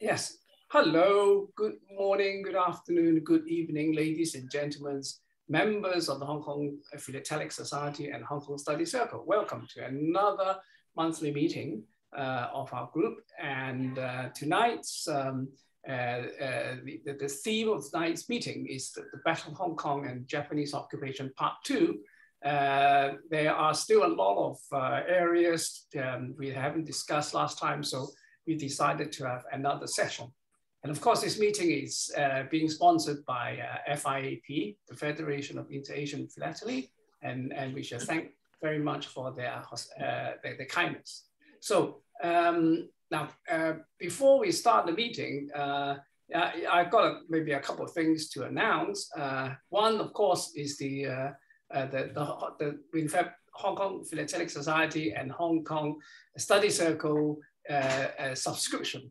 Yes. Hello, good morning, good afternoon, good evening, ladies and gentlemen, members of the Hong Kong Philatelic Society and Hong Kong Study Circle. Welcome to another monthly meeting uh, of our group. And uh, tonight's, um, uh, uh the, the, theme of tonight's meeting is the, the, Battle of Hong Kong and Japanese Occupation Part 2. Uh, there are still a lot of uh, areas um, we haven't discussed last time, so we decided to have another session. And of course, this meeting is uh, being sponsored by uh, FIAP, the Federation of Inter-Asian Philately, and, and we should thank very much for their, uh, their, their, kindness. So um, now, uh, before we start the meeting, uh, I've got a, maybe a couple of things to announce. Uh, one, of course, is the, the, the, the, Hong Kong Philatelic Society and Hong Kong Study Circle subscription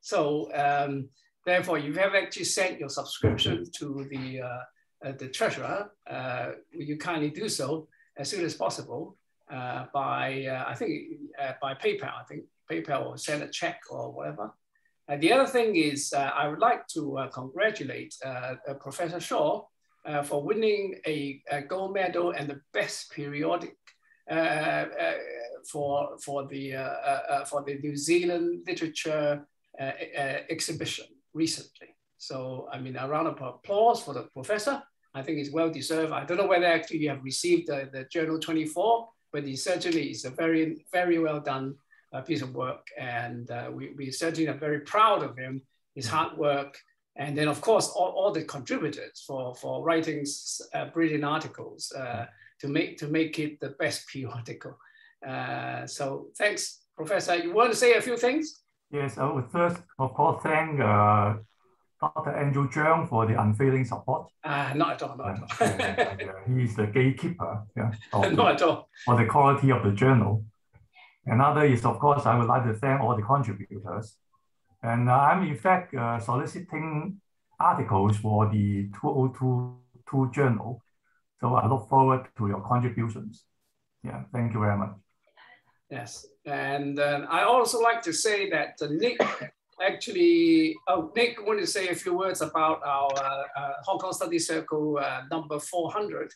so um, therefore, you have actually sent your subscription to the, uh, uh, the treasurer, uh, you kindly do so as soon as possible uh, by, uh, I think, uh, by PayPal. I think PayPal will send a check or whatever. And the other thing is, I would like to congratulate Professor Shaw for winning a, a, gold medal and the best periodic for for the uh, uh, for the New Zealand literature uh, uh, exhibition recently. So, I mean, a round of applause for the professor. I think it's well deserved. I don't know whether actually you have received the, the Journal 24, but it certainly is a very, very well done uh, piece of work. And uh, we, we certainly are very proud of him, his hard work. And then, of course, all, all the contributors for, for writing uh, brilliant articles uh, to, make, to make it the best periodical. So thanks, Professor. You want to say a few things? Yes, I would first, of course, thank uh, Dr. Andrew Cheung for the unfailing support. Uh, not at all, not at all. uh, he's the gatekeeper yeah, not the, at all. for the quality of the journal. Another is, of course, I would like to thank all the contributors. And uh, I'm, in fact, uh, soliciting articles for the 2022 journal. So I look forward to your contributions. Yeah, thank you very much. Yes, and uh, I also like to say that uh, Nick actually, oh, Nick wanted to say a few words about our uh, uh Hong Kong Study Circle uh, number 400.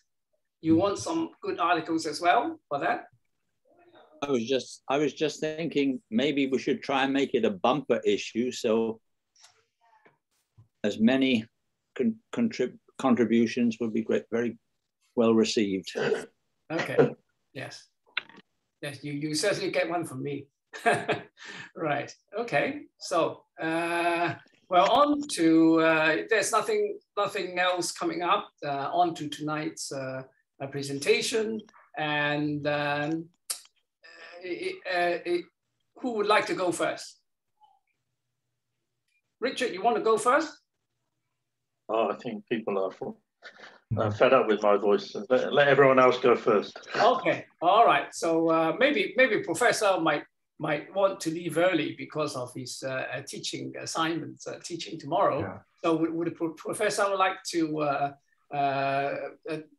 You want some good articles as well for that? I was just, I was just thinking maybe we should try and make it a bumper issue. So as many con contrib contributions would be great, very well received. Okay, yes. Yes, you, you certainly get one from me. right, okay. So, uh, well, on to, uh, there's nothing, nothing else coming up, uh, on to tonight's uh, presentation. And um, it, uh, it, who would like to go first? Richard, you want to go first? Oh, I think people are uh, fed up with my voice. Let, let, everyone else go first. Okay, all right. So uh, maybe maybe Professor might might want to leave early because of his uh, uh teaching assignments, uh, teaching tomorrow. Yeah. So would, would the professor like to uh,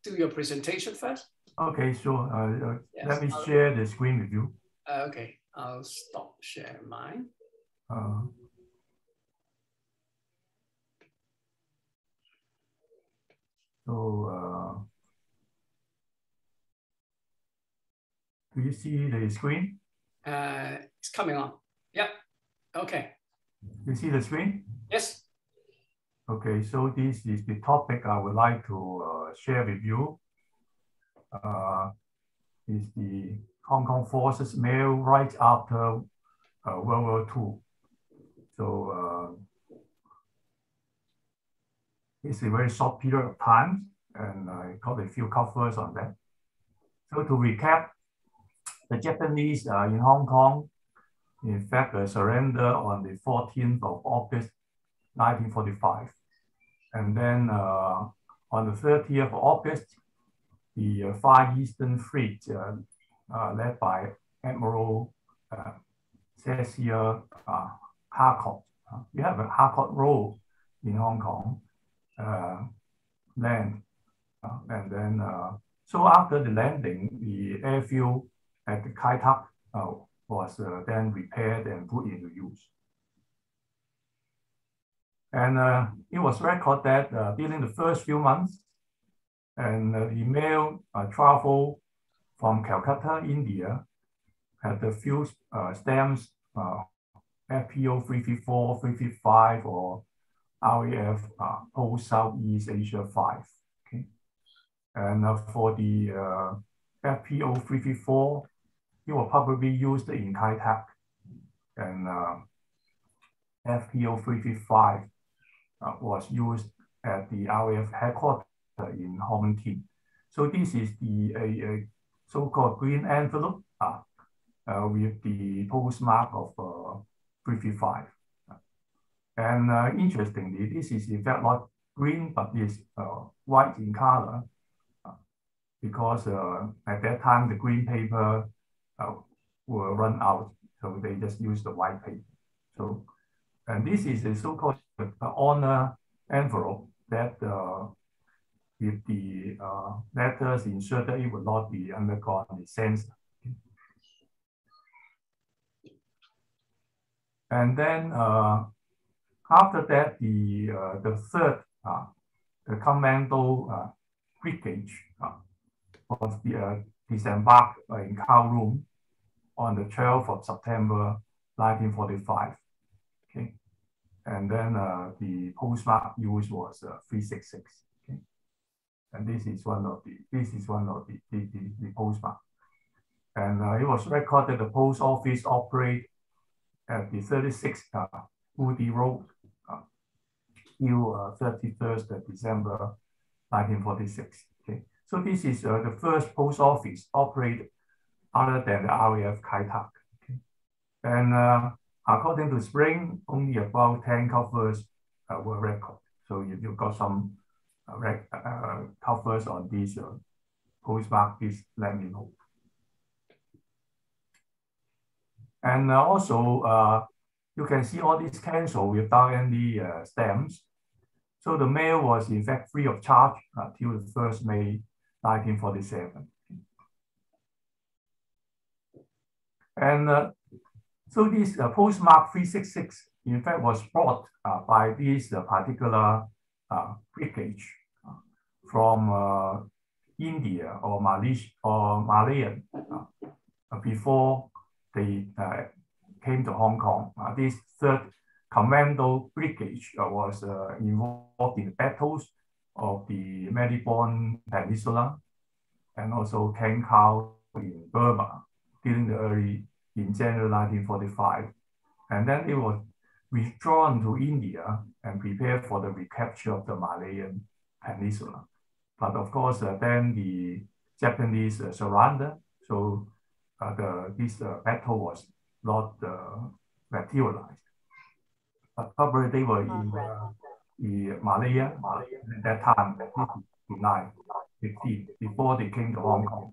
do your presentation first? Okay, sure. Yes, let me share the screen with you. okay, I'll stop sharing mine. So uh, do you see the screen? Uh, it's coming on. Yep. Okay. You see the screen? Yes. Okay, so this is the topic I would like to uh, share with you. Uh, is the Hong Kong forces mail right after uh, World War II. So uh, it's a very short period of time, and I got a few covers on that. So to recap, the Japanese uh, in Hong Kong, in fact, uh, surrendered on the 14th of August, 1945. And then uh, on the 30th of August, the uh, Far Eastern Fleet, uh, uh, led by Admiral uh, Cecil uh, Harcourt, we have a Harcourt Road in Hong Kong, land. Uh, and then, uh, so after the landing, the airfield at the Kai Tak was uh, then repaired and put into use. And uh, it was recorded that uh, during the first few months, and uh, the mail uh, travel from Calcutta, India, had a few uh, stamps, uh, FPO 354, 355, or RAF uh, Southeast Asia 5. Okay. And uh, for the uh, FPO 354, it was probably used in Kai Tak. And uh, FPO 355 uh, was used at the RAF headquarters in Ho Man So this is the a, so-called green envelope uh, uh, with the postmark of uh, 355. And uh, interestingly, this is in fact not green, but is uh, white in color uh, because uh, at that time the green paper uh, will run out, so they just use the white paper. So, and this is a so-called honor envelope that uh, with the letters inserted, it will not be undergone the censor. And then uh, after that, the uh, the third, uh, the commando uh, brigade uh, was the, uh, disembarked uh, in Kowloon on the 12th of September 1945. Okay, and then the postmark used was uh, 366. Okay, and this is one of the this is one of the the, the, the postmark, and it was recorded the post office operate at the 36th uh, Woody Road uh, uh, 31st December 1946. Okay, so this is uh, the first post office operated other than the RAF Kai Tak. Okay, and uh, according to Spring, only about 10 covers uh, were recorded. So if you got some uh, rec uh, covers on this uh, postmark, please let me know. And uh, also, uh, you can see all these canceled without any uh, stamps. So the mail was in fact free of charge until the 1st May 1947. And uh, so this uh, postmark 366, in fact, was brought uh, by this particular package from India or Malaysia or Malayan before they uh, came to Hong Kong. Uh, this third commando brigade uh, was involved in the battles of the Myebon Peninsula and also Kangaw in Burma during the early in January 1945. And then it was withdrawn to India and prepared for the recapture of the Malayan Peninsula. But of course, uh, then the Japanese uh, surrendered. So uh, the, this uh, battle was not uh, materialized. But probably they were in the Malaya, Malaya at that time, 1959, 15, before they came to Hong Kong.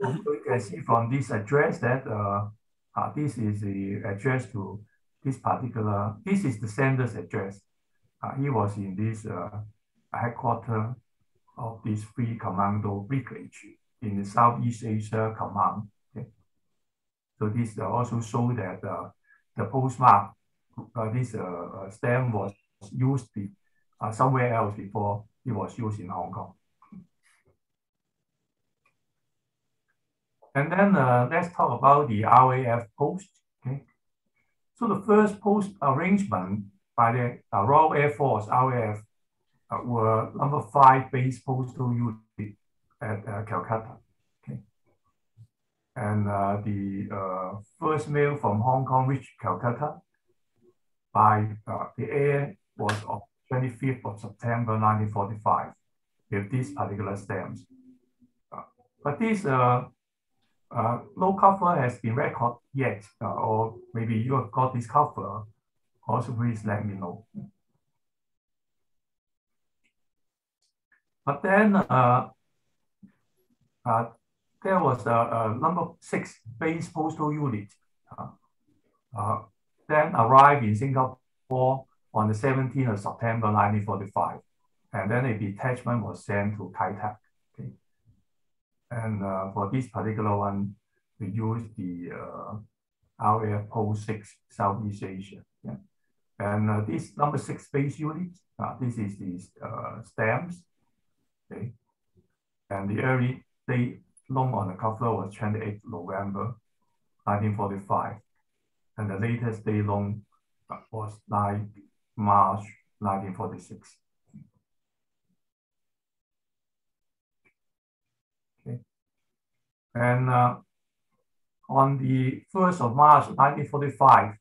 So you can see from this address that uh, uh, this is the address to this particular, this is the sender's address. Uh, he was in this uh, headquarters of this Free Commando Brigade in the Southeast Asia Command so this uh, also show that uh, the postmark, uh, this stamp was used somewhere else before it was used in Hong Kong. And then uh, let's talk about the RAF post. Okay, so the first post arrangement by the uh, Royal Air Force RAF uh, were number five base postal unit at Calcutta and uh, the uh, first mail from Hong Kong reached Calcutta by uh, the air was of 25th of September 1945 with these particular stamps. Uh, but this uh, uh, no cover has been recorded yet, or maybe you have got this cover, also please let me know. But then uh, uh, there was a, a number six base postal unit uh, uh, then arrived in Singapore on the 17th of September 1945. And then a detachment was sent to Kai Tak. Okay. And uh, for this particular one, we used the uh, RAF Post 6 Southeast Asia. Yeah. And uh, this number six base unit, uh, this is the uh, stamps. Okay. And the early date long on the cover was 28 November 1945. And the latest day long was 9 March 1946. Okay. And uh, on the 1st of March 1945,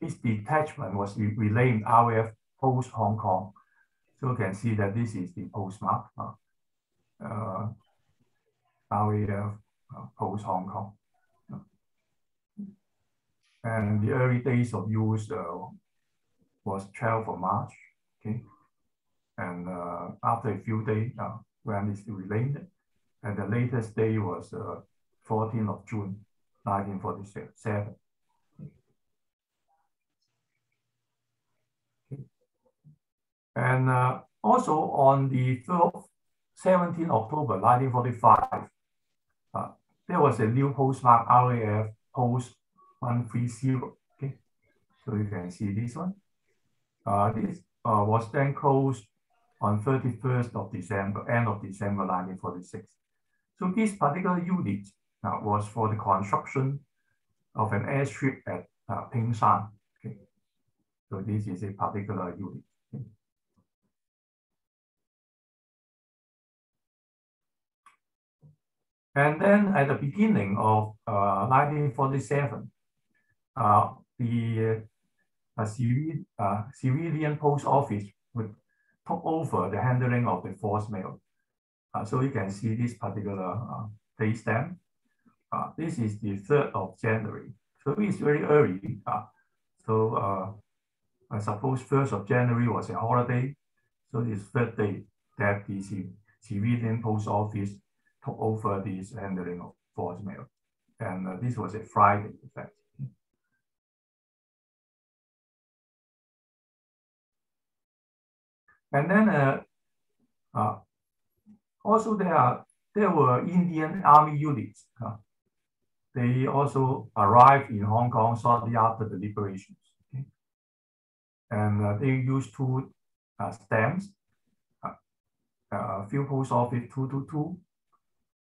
this detachment was re renamed RAF Post Hong Kong. So you can see that this is the postmark, uh, uh, Post Hong Kong. And the early days of use uh, was 12th of March, okay? And uh, after a few days, uh, when it's renamed, and the latest day was uh, 14th of June, 1947. And uh, also on the 17th October 1945, uh, there was a new postmark RAF post 130. Okay, so you can see this one. Uh, this uh, was then closed on 31st of December, end of December 1946. So this particular unit uh, was for the construction of an airstrip at uh, Ping Shan. Okay. So this is a particular unit. And then at the beginning of uh, 1947, uh, the uh, civil, uh, civilian post office would took over the handling of the force mail. Uh, so you can see this particular uh, date stamp. Uh, this is the 3rd of January. So it's very early. Uh, so uh, I suppose 1st of January was a holiday. So it's third day that the civilian post office took over this handling of force mail. And uh, this was a Friday, in fact. And then uh, uh, also there are there were Indian Army units. Uh, they also arrived in Hong Kong shortly after the liberations. Okay? And uh, they used two uh, stamps, uh, uh, Field Post Office 222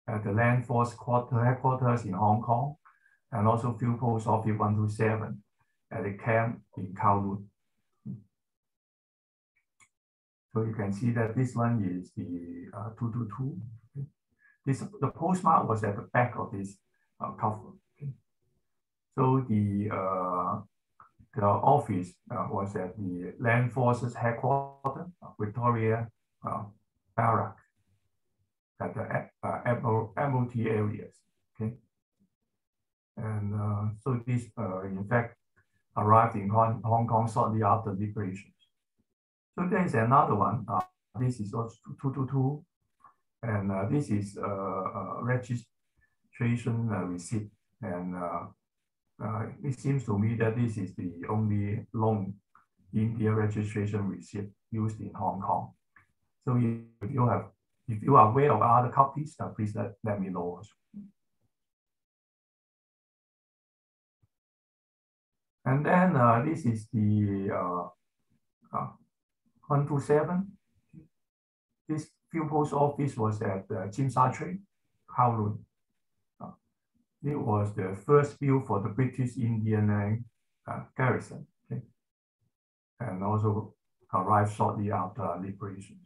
at the Land Force quarter, headquarters in Hong Kong, and also Field Post Office 127 at the camp in Kowloon. So you can see that this one is the uh, 222. Okay. This, the postmark was at the back of this uh, cover. Okay. So the, uh, the office uh, was at the Land Forces headquarters, uh, Victoria uh, Barrack, at the uh, MOT areas. Okay. And so this, in fact, arrived in Hong, Hong Kong shortly after liberation. So there is another one. Uh, this is also 222. And uh, this is a, a registration uh, receipt. And uh, uh, it seems to me that this is the only long India registration receipt used in Hong Kong. So if you have, if you are aware of other copies, uh, please let, let me know. And then this is the 127. This field post office was at uh, Tsui, Kowloon. Uh, it was the first field for the British Indian uh, garrison. Okay? And also arrived shortly after liberation.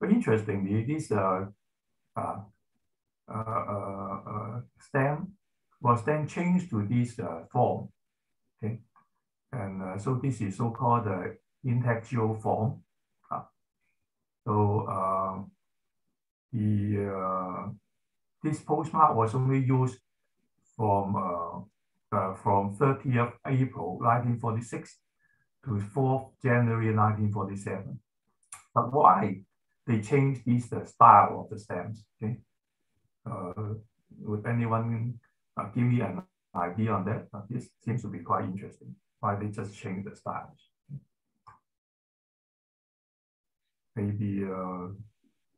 But interestingly, this uh, uh, uh, uh, stamp was then changed to this form. Okay, and so this is so-called the integral form. Uh, so uh, the uh, this postmark was only used from uh, uh, from 30th April 1946 to 4th January 1947. But why they changed this the style of the stamps? Okay, uh, would anyone give me an idea on that? this seems to be quite interesting. Why they just changed the styles? maybe uh,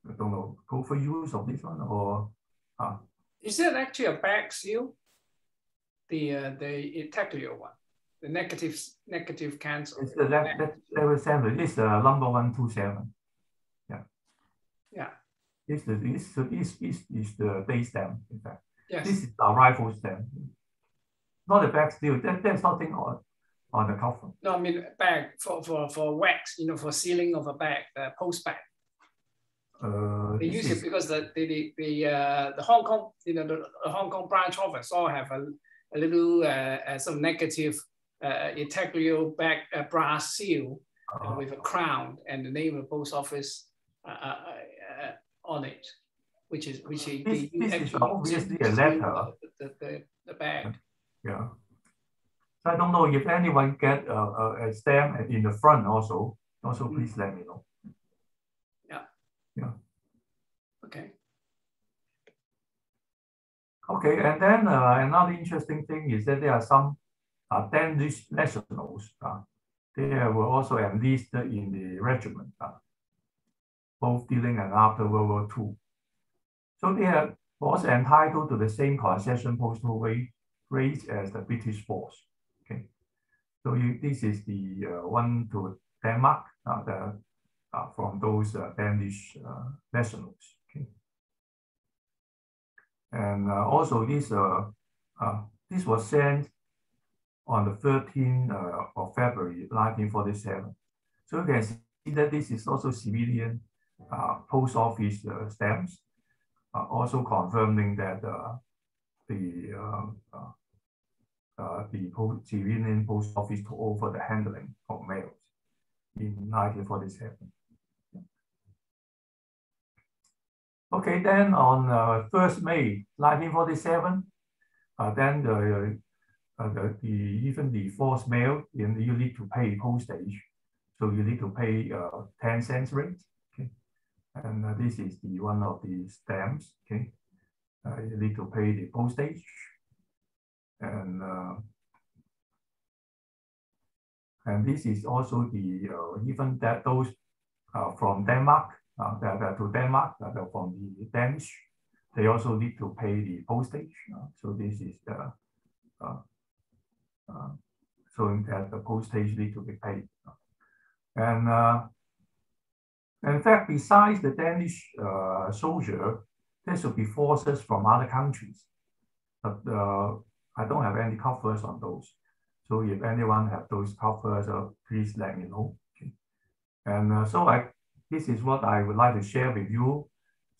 I don't know, go for use of this one or uh, is it actually a back seal? the uh, the integral one, the negative negative cancel. It's the left, left level seven. It's the number one two seven. Yeah. Yeah. It's the it's it's, it's, it's the base stem, in fact. Yes. This is the rifle stem. Not a back steel. There, there's nothing on on the cover. No, I mean bag for for for wax, you know, for sealing of a bag, the post bag. Uh, They use is- it because the the the the, uh, the Hong Kong, you know, the, the Hong Kong branch office all have a, a little uh, uh, some negative uh, integral back uh, brass seal uh, uh, with a crown and the name of the post office uh, uh, uh, on it, which is which is This- they this is actually use it obviously a letter. The, the, the, the bag. Yeah. So I don't know if anyone get a, a, a stamp in the front also. Also, Mm. please let me know. Yeah. Yeah. Okay. Okay, and then uh, another interesting thing is that there are some uh, Danish nationals. Uh, they were also enlisted in the regiment, uh, both during and after World War II. So they are also entitled to the same concession postal rate rates as the British force. Okay, so you, this is the uh, one to Denmark, uh, the uh, from those uh, Danish uh, nationals. Okay. And uh, also this this was sent on the 13th uh, of February 1947. So you can see that this is also civilian post office uh, stamps, uh, also confirming that uh, the uh, uh, uh, the po- civilian post office took over the handling of mails in 1947. Okay, then on uh, 1st May 1947, uh, then the, uh, the, the even the force mail, you, you need to pay postage. So you need to pay uh, 10 cents rate. And uh, this is the one of the stamps. Okay. Uh, you need to pay the postage. And uh, and this is also the uh, even that those uh, from Denmark uh, that, that to Denmark that are from the Danish, they also need to pay the postage. so this is the showing that the postage need to be paid. And in fact, besides the Danish uh, soldier, there should be forces from other countries. But uh, I don't have any covers on those. So if anyone have those covers, uh, please let me know. Okay. And uh, so I, this is what I would like to share with you.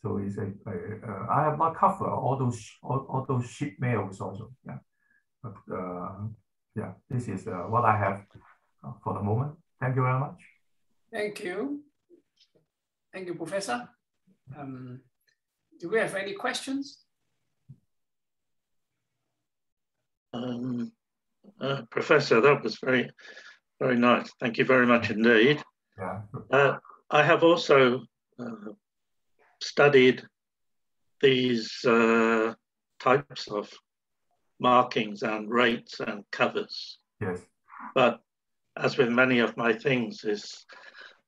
So it's a, a, uh, I have not covered all those all, all those ship mails also. Yeah, but uh, yeah, this is uh, what I have uh, for the moment. Thank you very much. Thank you. Thank you, Professor. Um, do we have any questions? Um, uh, Professor, that was very, very nice. Thank you very much indeed. Yeah. Uh, I have also uh, studied these uh, types of markings and rates and covers, Yes. but as with many of my things, is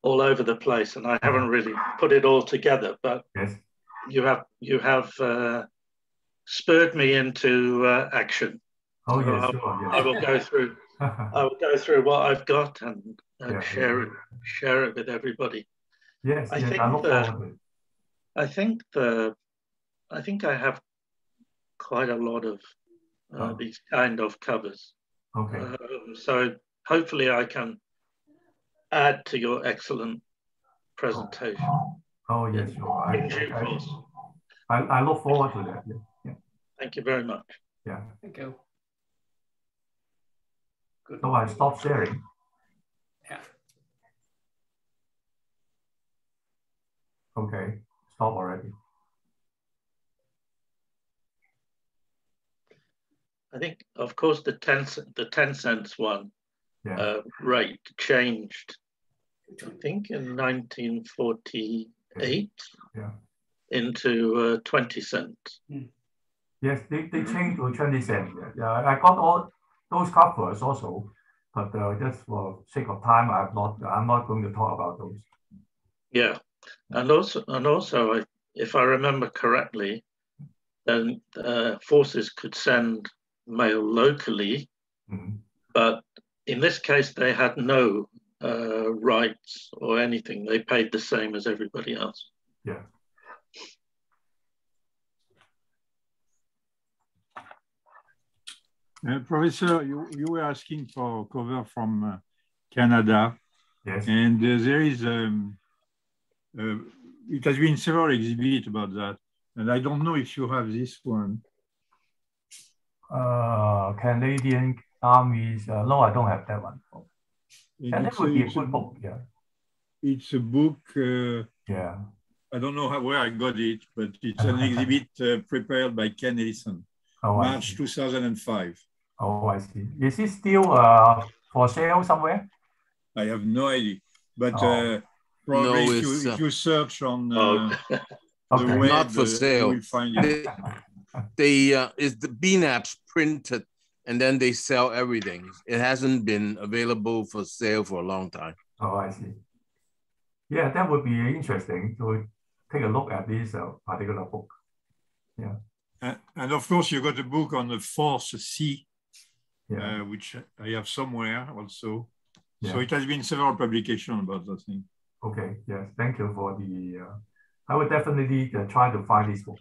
all over the place, and I haven't really put it all together. But Yes. you have you have uh, spurred me into uh, action. Oh So yes. I, Sure. I will go through. I will go through what I've got and, and Yeah, share yeah. it share it with everybody. yes. I yes. think I the- forward to it. I think the I think I have quite a lot of uh, Oh. these kind of covers. Okay. Um, so hopefully I can add to your excellent presentation. Oh, oh yes. Sure. I, in due I. I, I look forward to that. Yeah. Yeah. Thank you very much. yeah. Thank you. Good. So I stop sharing. Yeah. Okay. Stop already. I think, of course, the ten the ten cents one Yeah. uh, rate changed. I think in 1948 Yeah. into uh, 20 cents. Yes, they, they changed to 20 cents. Yeah. yeah, I got all those covers also, but uh, just for sake of time, I'm not I'm not going to talk about those. Yeah, and also and also, I, if I remember correctly, then uh, forces could send mail locally, Mhm. but in this case, they had no uh, rights or anything. They paid the same as everybody else. Yeah. Uh, Professor, you, you were asking for cover from uh, Canada, Yes. and uh, there is, um, uh, it has been several exhibits about that, and I don't know if you have this one. Uh, Canadian armies. Uh, no, I don't have that one. And And that it's, a, would be a it's, a, good book. Yeah. it's a book, uh, Yeah. I don't know how, where I got it, but it's an exhibit uh, prepared by Ken Ellison, Oh, March 2005. Oh, I see. Is it still uh, for sale somewhere? I have no idea, but Oh. uh, probably No, if, you, if uh, you search on uh, Oh, the Okay. web, Not for uh, sale. you will find it. They uh, is the BNAPs printed and then they sell everything. It hasn't been available for sale for a long time. Oh, I see. Yeah, that would be interesting to take a look at this uh, particular book. And, and of course, you got a book on the Force C, Yeah. uh, which I have somewhere also. So it has been several publications about that thing. Okay. Yes. Thank you for the. Uh, I would definitely uh, try to find this book.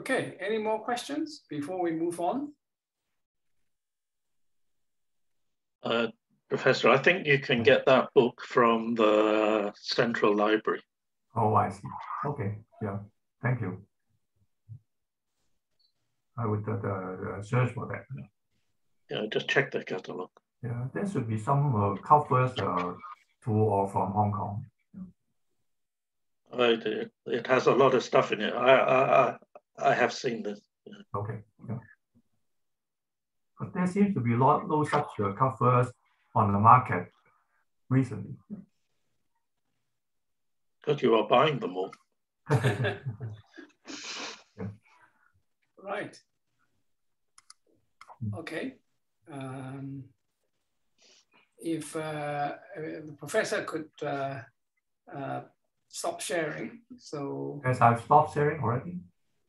Okay, any more questions before we move on? Uh, Professor, I think you can get that book from the Central Library. Oh, I see. Okay. Yeah. Thank you. I would uh, uh, search for that. Yeah, just check the catalog. Yeah, there should be some uh, covers uh, to or from Hong Kong. I. It has a lot of stuff in it. I I I, I have seen this. Okay. Yeah. But there seems to be a lot no such uh, covers on the market recently. Because you are buying them all. Right. Okay. Um, if uh, the professor could uh, uh, stop sharing, so As I've stopped sharing already.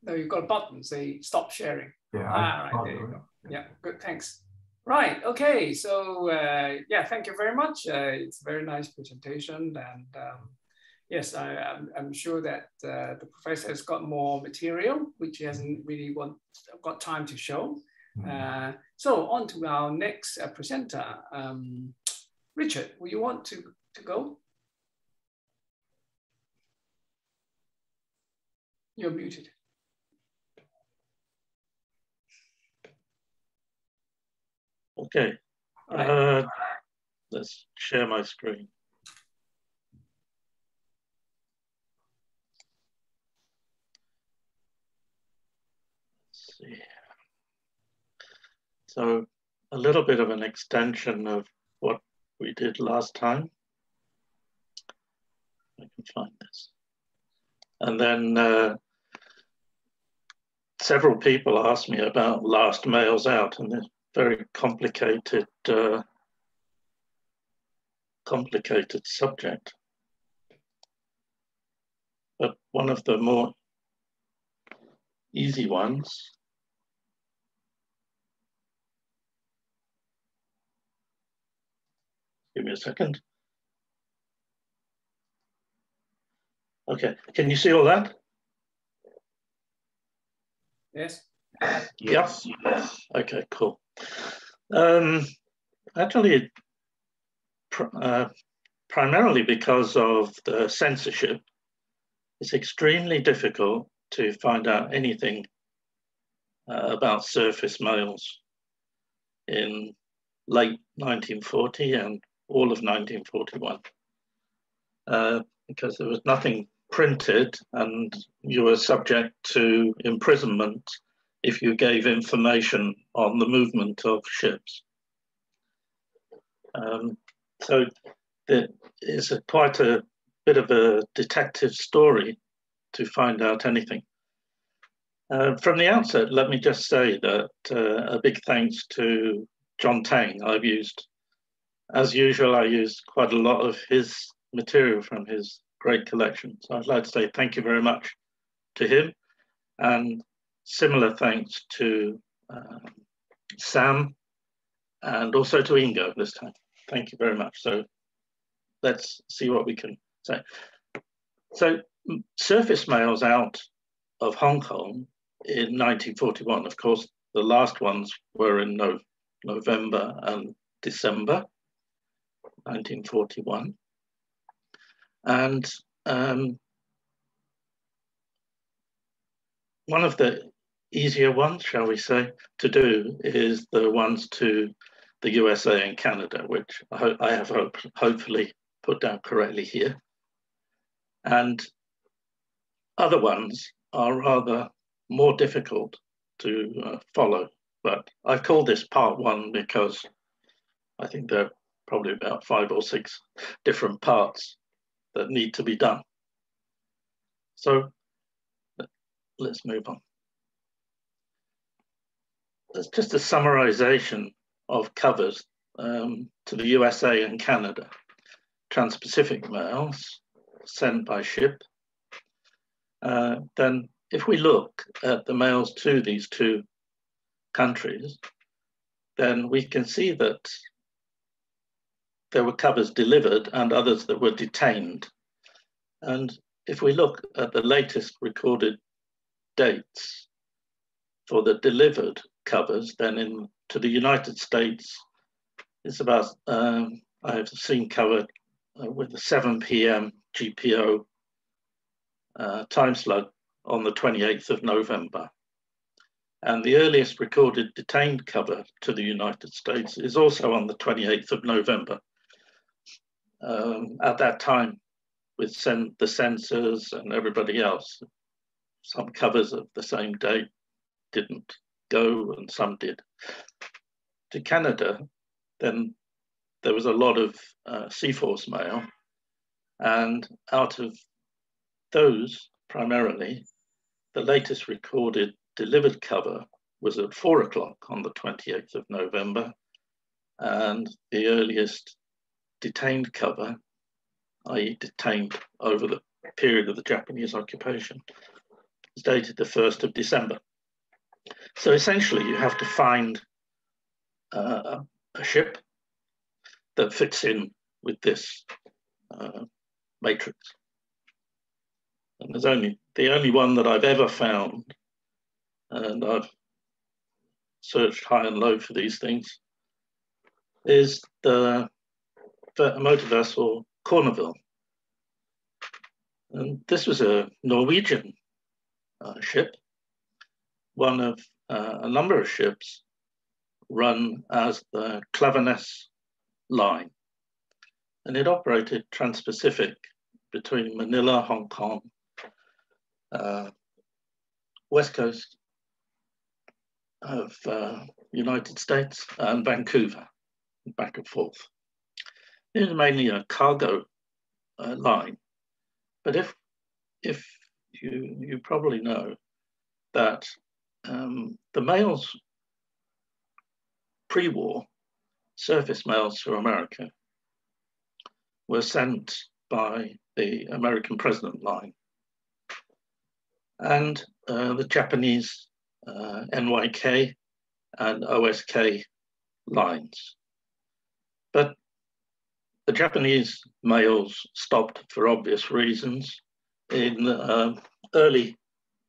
No, you've got a button say stop sharing. Yeah. Ah, right, there you already. Yeah, good. Thanks. Right. Okay. So uh, yeah, thank you very much. Uh, it's a very nice presentation, and um, yes, I, I'm, I'm sure that uh, the professor has got more material which he hasn't really want, got time to show. Mhm. Uh, so on to our next uh, presenter, um, Richard. Will you want to to go? You're muted. Okay. Uh, let's share my screen. Let's see. So a little bit of an extension of what we did last time. I can find this. And then uh, several people asked me about last mails out and this very complicated, uh, complicated subject. But one of the more easy ones Give me a second. Okay, can you see all that? Yes. Yes. Okay, cool. Um, actually, pr- uh, primarily because of the censorship, it's extremely difficult to find out anything uh, about surface mails in late 1940 and all of 1941 uh, because there was nothing printed and you were subject to imprisonment if you gave information on the movement of ships. Um, so there is a, quite a bit of a detective story to find out anything. Uh, from the outset, let me just say that uh, a big thanks to John Tang. I've used, as usual, I used quite a lot of his material from his great collection. So I'd like to say thank you very much to him And similar thanks to um, Sam and also to Ingo this time. Thank you very much. So let's see what we can say. So surface mails out of Hong Kong in 1941. Of course, the last ones were in no, November and December 1941. And um, one of the easier ones, shall we say, to do is the ones to the USA and Canada, which I, I have hope, hopefully put down correctly here. And other ones are rather more difficult to uh, follow. But I've called this part one because I think there are probably about five or six different parts that need to be done. So let's move on. That's just a summarization of covers um, to the USA and Canada. Trans-Pacific mails sent by ship. Uh, then if we look at the mails to these two countries, then we can see that there were covers delivered and others that were detained. And if we look at the latest recorded dates for the delivered covers, then in to the United States, it's about, um, I have seen covered uh, with the 7 p.m. GPO uh, time slot on the 28th of November. And the earliest recorded detained cover to the United States is also on the 28th of November. Um, at that time, with sen the censors and everybody else, some covers of the same date didn't go and some did. To Canada, then there was a lot of uh, Seaforth mail, and out of those, primarily, the latest recorded delivered cover was at four o'clock on the 28th of November, and the earliest detained cover, i.e. detained over the period of the Japanese occupation, is dated the 1st of December. So essentially you have to find uh, a ship that fits in with this uh, matrix. And there's only the only one that I've ever found, and I've searched high and low for these things, is the motor vessel Cornville. And this was a Norwegian uh, ship, one of uh, a number of ships run as the Klaveness line. And it operated trans-Pacific between Manila, Hong Kong, uh, west coast of uh, United States and Vancouver, back and forth. It was mainly a cargo uh, line, but if if you you probably know that um, the mails pre-war surface mails to America were sent by the American President line and uh, the Japanese uh, NYK and OSK lines. But the Japanese mails stopped for obvious reasons in uh, early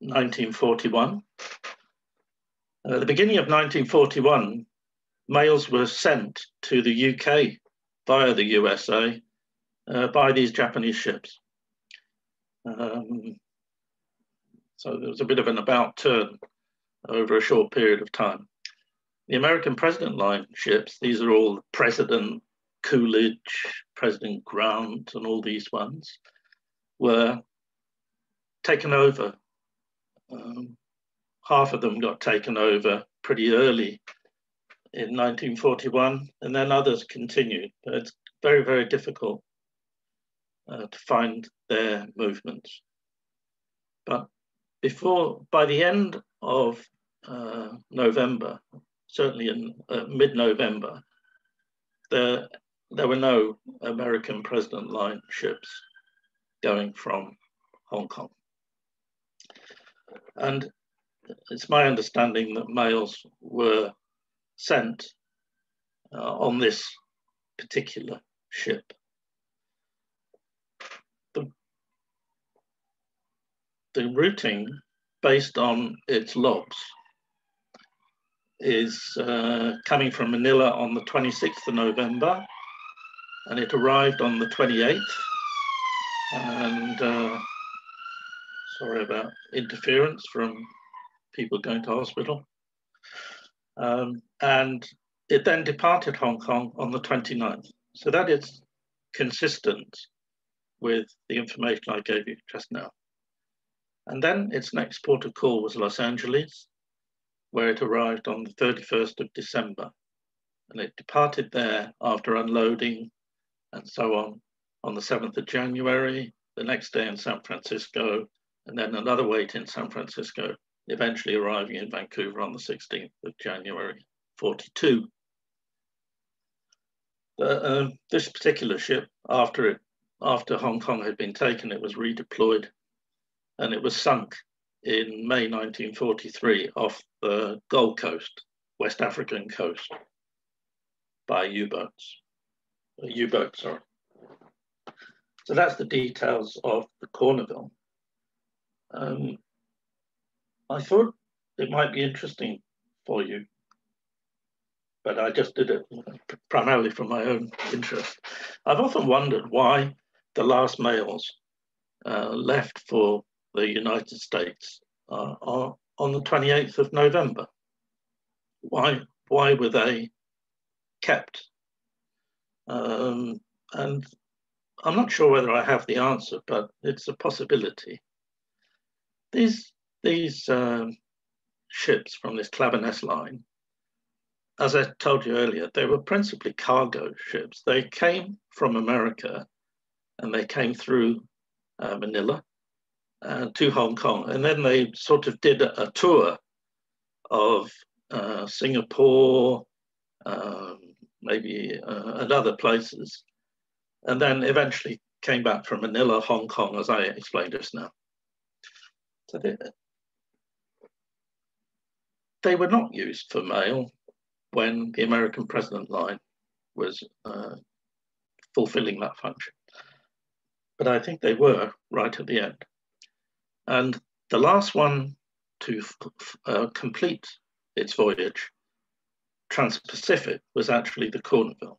1941. At the beginning of 1941, mails were sent to the UK via the USA uh, by these Japanese ships. Um, so there was a bit of an about turn over a short period of time. The American President line ships, these are all President Coolidge, President Grant, and all these ones, were taken over. Um, half of them got taken over pretty early in 1941, and then others continued. But it's very, very difficult uh, to find their movements. But before, by the end of uh, November, certainly in uh, mid-November, there, there were no American President line ships going from Hong Kong. And it's my understanding that mails were sent uh, on this particular ship. The, the routing based on its logs is uh, coming from Manila on the 26th of November and it arrived on the 28th and uh, sorry about interference from people going to hospital. Um, and it then departed Hong Kong on the 29th. So that is consistent with the information I gave you just now. And then its next port of call was Los Angeles, where it arrived on the 31st of December. And it departed there after unloading and so on on the 7th of January, the next day in San Francisco, and then another wait in San Francisco, eventually arriving in Vancouver on the 16th of January, 42. Uh, this particular ship, after it, after Hong Kong had been taken, it was redeployed and it was sunk in May 1943 off the Gold Coast, West African coast, by U-boats. U-boat, sorry. So that's the details of the Cornville. Um, I thought it might be interesting for you, but I just did it primarily from my own interest. I've often wondered why the last mails uh, left for the United States uh, are on the 28th of November. Why, why were they kept? Um, and I'm not sure whether I have the answer, but it's a possibility. These, these um, ships from this Klaveness line, as I told you earlier, they were principally cargo ships. They came from America and they came through uh, Manila uh, to Hong Kong. And then they sort of did a, a tour of uh, Singapore, um, maybe uh, and other places and then eventually came back from Manila, Hong Kong, as I explained just now. So they were not used for mail when the American president line was uh, fulfilling that function. But I think they were right at the end. And the last one to uh, complete its voyage, Trans-Pacific, was actually the Cornville.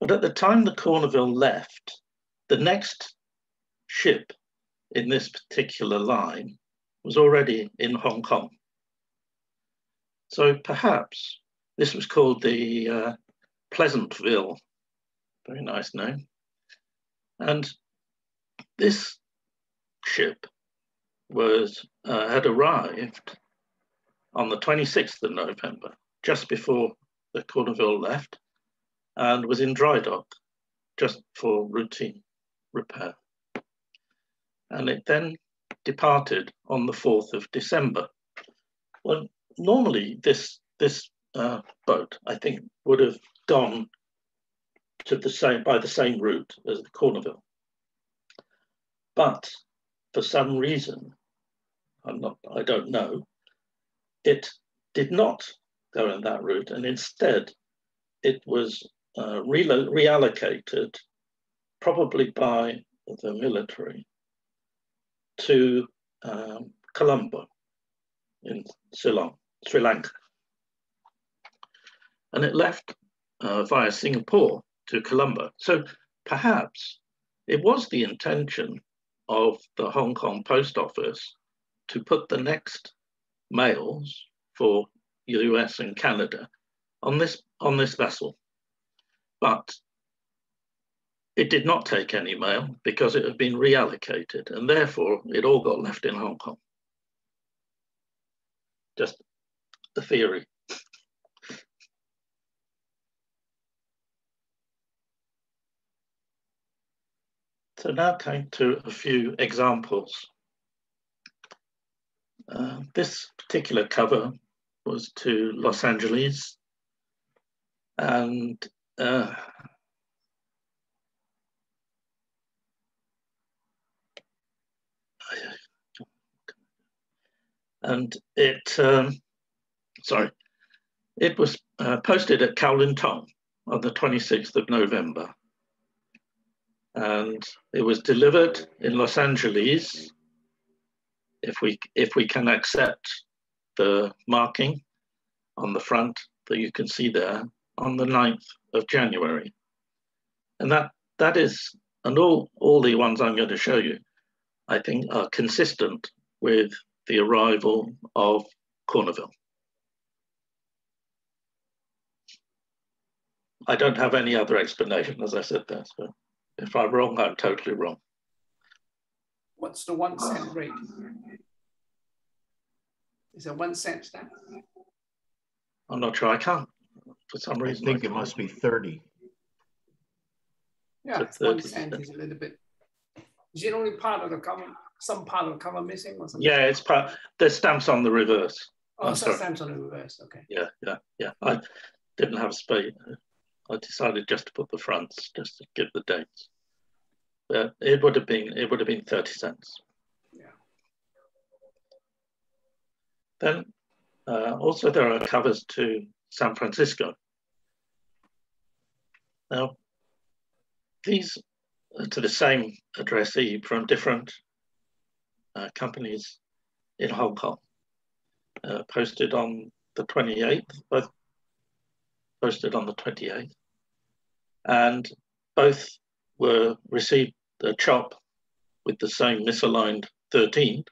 But at the time the Cornville left, the next ship in this particular line was already in Hong Kong. So perhaps this was called the uh, Pleasantville, very nice name. And this ship was uh, had arrived on the 26th of November, just before the Cornville left, and was in dry dock just for routine repair. And it then departed on the 4th of December. Well, normally this, this uh, boat, I think, would have gone to the same, by the same route as the Cornville. But for some reason, I'm not, I don't know, it did not go in that route and instead it was uh, re reallocated, probably by the military, to um, Colombo in Ceylon, Sri Lanka. And it left uh, via Singapore to Colombo. So perhaps it was the intention of the Hong Kong post office to put the next mails for US and Canada on this on this vessel. But it did not take any mail because it had been reallocated and therefore it all got left in Hong Kong. Just the theory. So now coming to a few examples. Uh, this particular cover was to Los Angeles and uh, and it, um, sorry, it was uh, posted at Kowloon Tong on the 26th of November. And it was delivered in Los Angeles, if we, if we can accept the marking on the front that you can see there on the 9th of January. And that, that is, and all, all the ones I'm going to show you, I think are consistent with the arrival of Cornville. I don't have any other explanation, as I said there. So if I'm wrong, I'm totally wrong. What's the one cent rate? Is it one cent stamp? I'm not sure. I can't. For some I reason, think I it must be 30. Yeah, So it's 30 cent is a little bit. Is it only part of the cover, some part of the cover missing or something? Yeah, it's part. There's stamps on the reverse. Oh, I'm so sorry. stamps on the reverse. Okay. Yeah, yeah, yeah. I didn't have space. I decided just to put the fronts, just to give the dates. But it would have been it would have been 30 cents. Yeah. Then uh, also there are covers to San Francisco. Now, these are to the same addressee from different uh, companies in Hong Kong, uh, posted on the 28th, both posted on the 28th, and both were received a chop with the same misaligned 13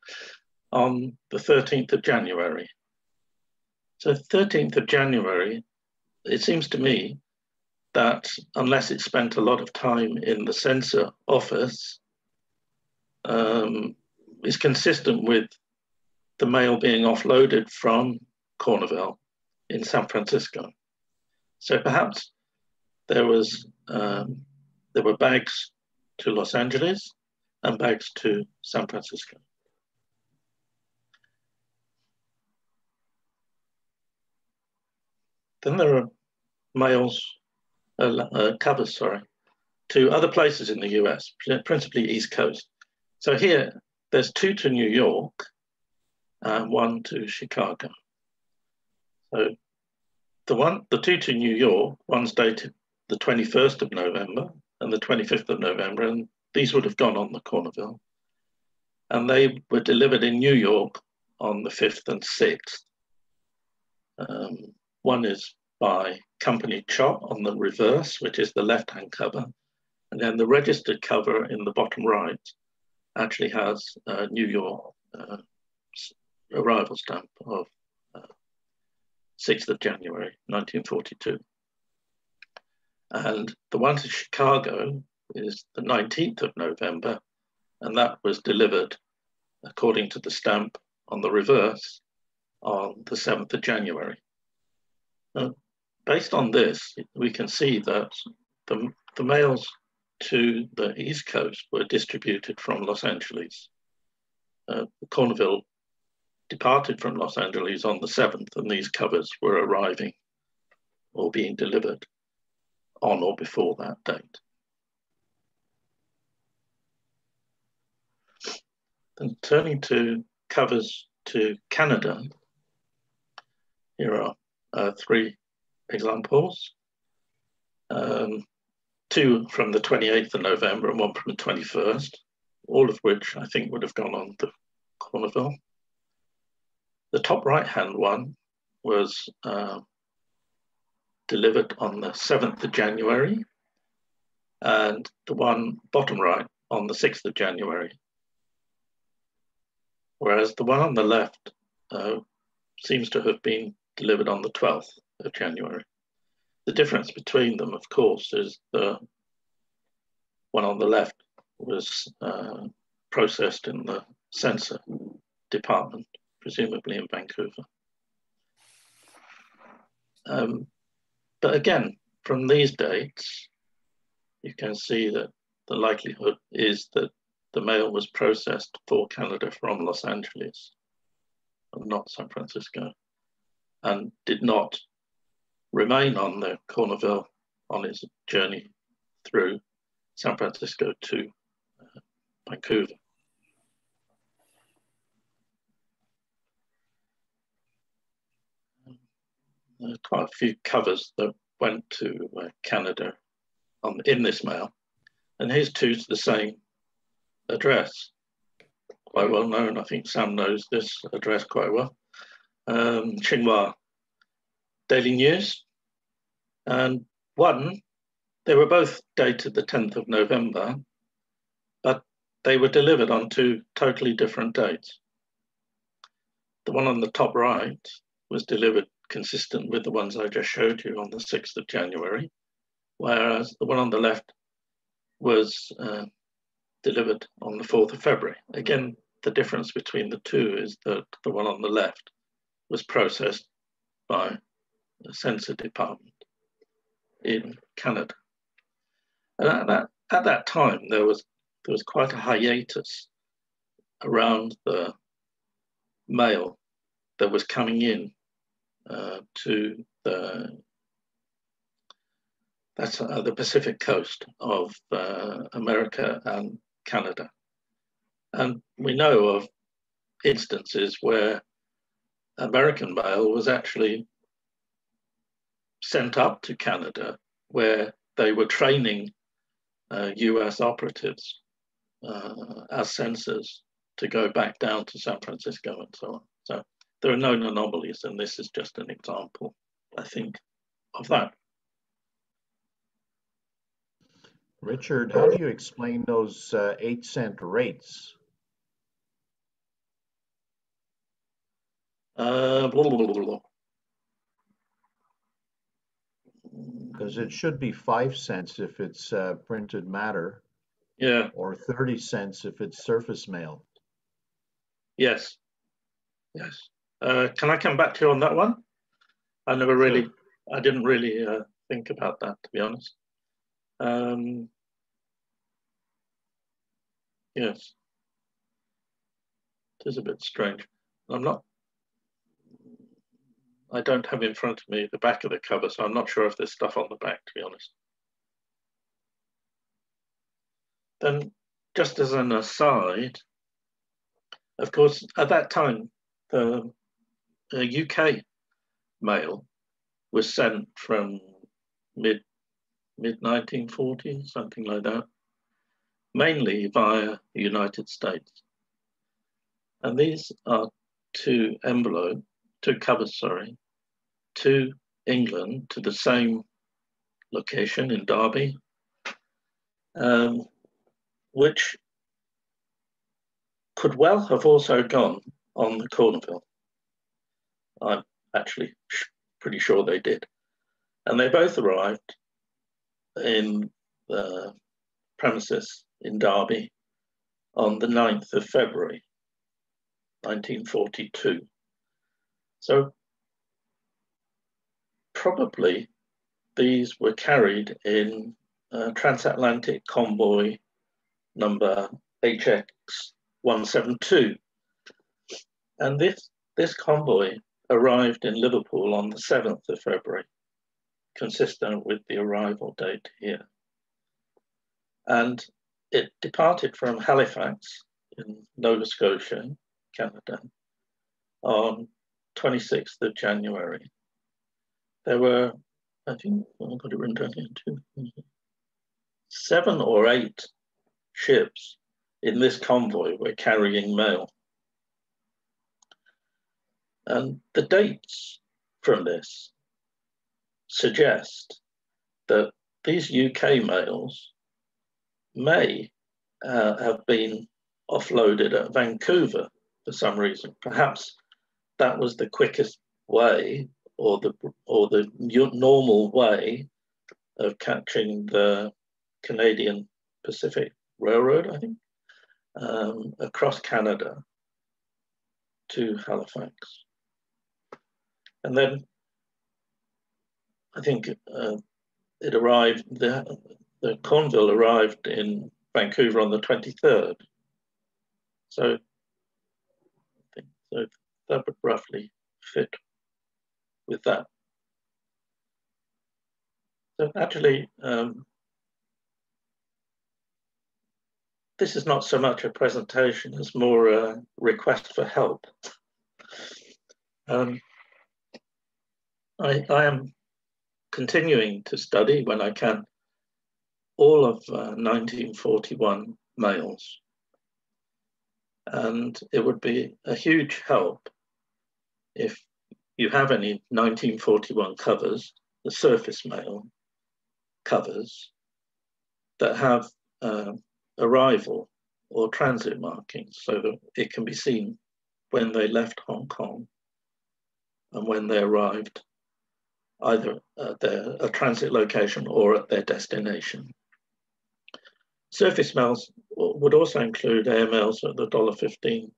on the 13th of January. So 13th of January, it seems to me that unless it spent a lot of time in the censor office, um, is consistent with the mail being offloaded from Cornville in San Francisco. So perhaps there was um, there were bags to Los Angeles and bags to San Francisco. Then there are mails, uh, uh, covers, sorry, to other places in the US, principally East Coast. So here, there's two to New York and one to Chicago. So the one, the two to New York, one's dated the 21st of November and the 25th of November, and these would have gone on the Cornville. And they were delivered in New York on the 5th and 6th. Um, one is by Company Chop on the reverse, which is the left-hand cover. And then the registered cover in the bottom right actually has a New York uh, arrival stamp of uh, 6th of January, 1942. And the one to Chicago is the 19th of November, and that was delivered according to the stamp on the reverse on the 7th of January. Now, based on this, we can see that the, the mails to the East Coast were distributed from Los Angeles. Uh, Cornville departed from Los Angeles on the 7th, and these covers were arriving or being delivered on or before that date. Then turning to covers to Canada, here are uh, three examples. Um, two from the 28th of November and one from the 21st, all of which I think would have gone on the Cornville. The top right-hand one was uh, delivered on the 7th of January, and the one bottom right on the 6th of January. Whereas the one on the left uh, seems to have been delivered on the 12th of January. The difference between them, of course, is the one on the left was uh, processed in the censor department, presumably in Vancouver. Um, but again, from these dates, you can see that the likelihood is that the mail was processed for Canada from Los Angeles, not San Francisco, and did not remain on the Cornville on its journey through San Francisco to uh, Vancouver. Quite a few covers that went to uh, Canada on in this mail, and two to the same address. Quite well known. I think Sam knows this address quite well. Um, Daily News, and one, they were both dated the 10th of November, but they were delivered on two totally different dates. The one on the top right was delivered consistent with the ones I just showed you on the 6th of January, whereas the one on the left was uh, delivered on the 4th of February. Again, the difference between the two is that the one on the left was processed by the censor department in Canada. And at that, at that time, there was, there was quite a hiatus around the mail that was coming in uh, to the that's uh, the Pacific coast of uh, America and Canada. And we know of instances where American mail was actually sent up to Canada where they were training uh, US operatives uh, as censors to go back down to San Francisco and so on. There are known anomalies, and this is just an example, I think, of that. Richard, how do you explain those uh, eight cent rates? Uh, Because it should be five cents if it's uh, printed matter. Yeah. Or 30 cents if it's surface mail. Yes. Yes. Uh, can I come back to you on that one? I never really. I didn't really uh, think about that, to be honest. Um, yes. It is a bit strange. I'm not I don't have in front of me the back of the cover, so I'm not sure if there's stuff on the back, to be honest. Then, just as an aside, of course, at that time, the UK mail was sent from mid mid 1940s, something like that, mainly via the United States. And these are two envelopes to covers, sorry, to England, to the same location in Derby, um, which could well have also gone on the Cornville. I'm actually pretty sure they did. And they both arrived in the premises in Derby on the 9th of February, 1942. So probably these were carried in uh, transatlantic convoy number HX 172. And this, this convoy arrived in Liverpool on the 7th of February, consistent with the arrival date here. And it departed from Halifax in Nova Scotia, Canada, on 26th of January. There were, I think, oh, I've got it written down here too, seven or eight ships in this convoy were carrying mail. And the dates from this suggest that these UK mails may uh, have been offloaded at Vancouver for some reason. Perhaps that was the quickest way or the or the normal way of catching the Canadian Pacific Railroad, I think, um, across Canada to Halifax. And then I think uh, it arrived, the, the Cornville arrived in Vancouver on the 23rd. So, I think, so that would roughly fit with that. So actually, um, this is not so much a presentation as more a request for help. Um, I, I am continuing to study when I can all of uh, 1941 mails. And it would be a huge help if you have any 1941 covers, the surface mail covers that have uh, arrival or transit markings so that it can be seen when they left Hong Kong and when they arrived either at their a transit location or at their destination. Surface mails would also include airmails at the $1.15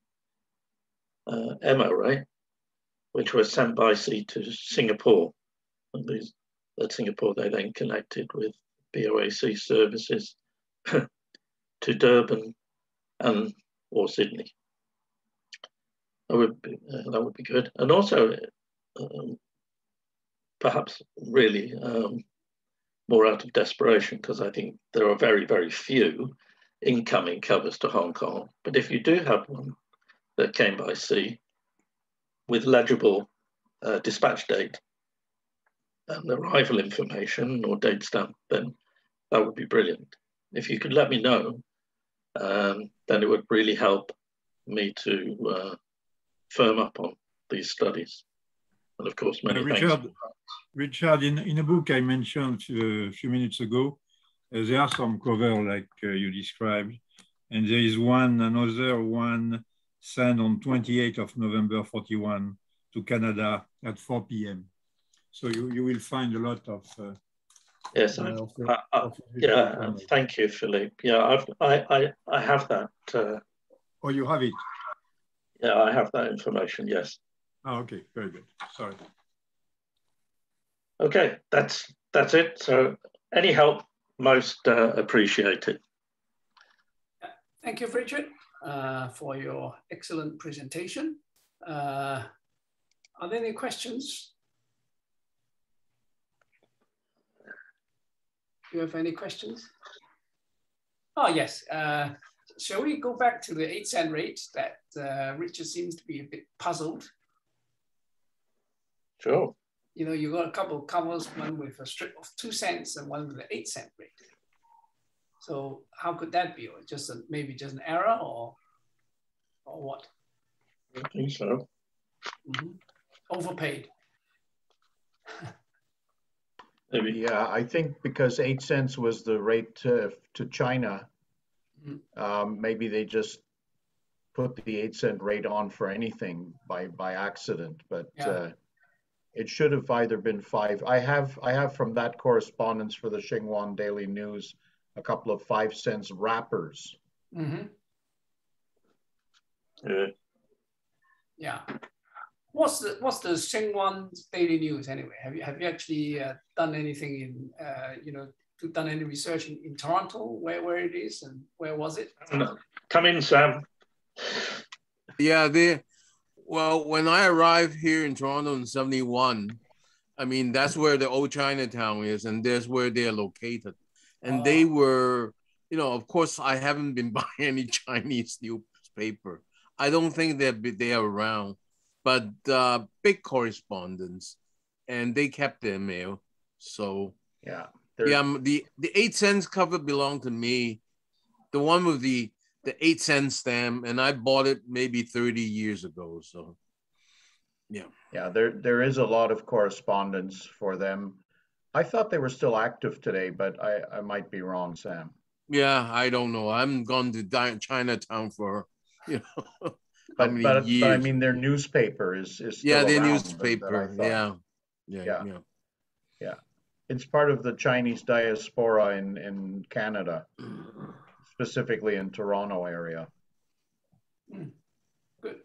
uh, MO rate, which were sent by sea to Singapore. And these, at Singapore, they then connected with BOAC services to Durban and or Sydney. That would be uh, that would be good, and also um, perhaps really um, more out of desperation because I think there are very very few incoming covers to Hong Kong. But if you do have one that came by sea with legible uh, dispatch date and arrival information or date stamp, then that would be brilliant. If you could let me know, um, then it would really help me to uh, firm up on these studies. And of course, many uh, Richard, thanks. Richard, in, in a book I mentioned a few minutes ago, uh, there are some cover like uh, you described, and there is one, another one sent on 28th of November 41 to Canada at 4 p.m. So you, you will find a lot of uh, Yes, uh, I, I, yeah. Thank you, Philippe. Yeah, I've, I, I, I have that. Uh, oh, you have it. Yeah, I have that information. Yes. Oh, okay. Very good. Sorry. Okay, that's that's it. So, any help, most uh, appreciated. Thank you, Richard, uh, for your excellent presentation. Uh, are there any questions you have any questions? Oh, yes. Uh, shall we go back to the eight cent rate that uh, Richard seems to be a bit puzzled? Sure. You know, you got a couple of covers, one with a strip of two cents and one with an eight cent rate. So how could that be? Or just a, maybe just an error or, or what? I think so. Mm -hmm. Overpaid. Maybe. Yeah, I think because eight cents was the rate to, to China, mm. um, maybe they just put the eight cent rate on for anything by by accident. But yeah. uh, it should have either been five. I have I have from that correspondence for the Xinhuan Daily News a couple of five cents wrappers. Mm-hmm. Yeah. Yeah what's the what's the Xinhuan Daily News anyway? Have you have you actually uh, done anything in uh, you know done any research in, in Toronto where where it is and where was it? Come in, Sam. Yeah, they. Well, when I arrived here in Toronto in '71, I mean that's where the old Chinatown is, and that's where they're located. And oh. they were, you know, of course, I haven't been buying any Chinese newspaper. I don't think they're they are around but uh, big correspondence, and they kept their mail. So yeah, yeah, um, the the eight cents cover belonged to me. The one with the the eight cent stamp, and I bought it maybe thirty years ago. So yeah, yeah, there there is a lot of correspondence for them. I thought they were still active today, but I I might be wrong, Sam. Yeah, I don't know. I'm gone to Chinatown for you know but, but, but, I mean, their newspaper is is yeah, their newspaper. Yeah. yeah. yeah, yeah, yeah, It's part of the Chinese diaspora in in Canada, specifically in Toronto area. Hmm. Good.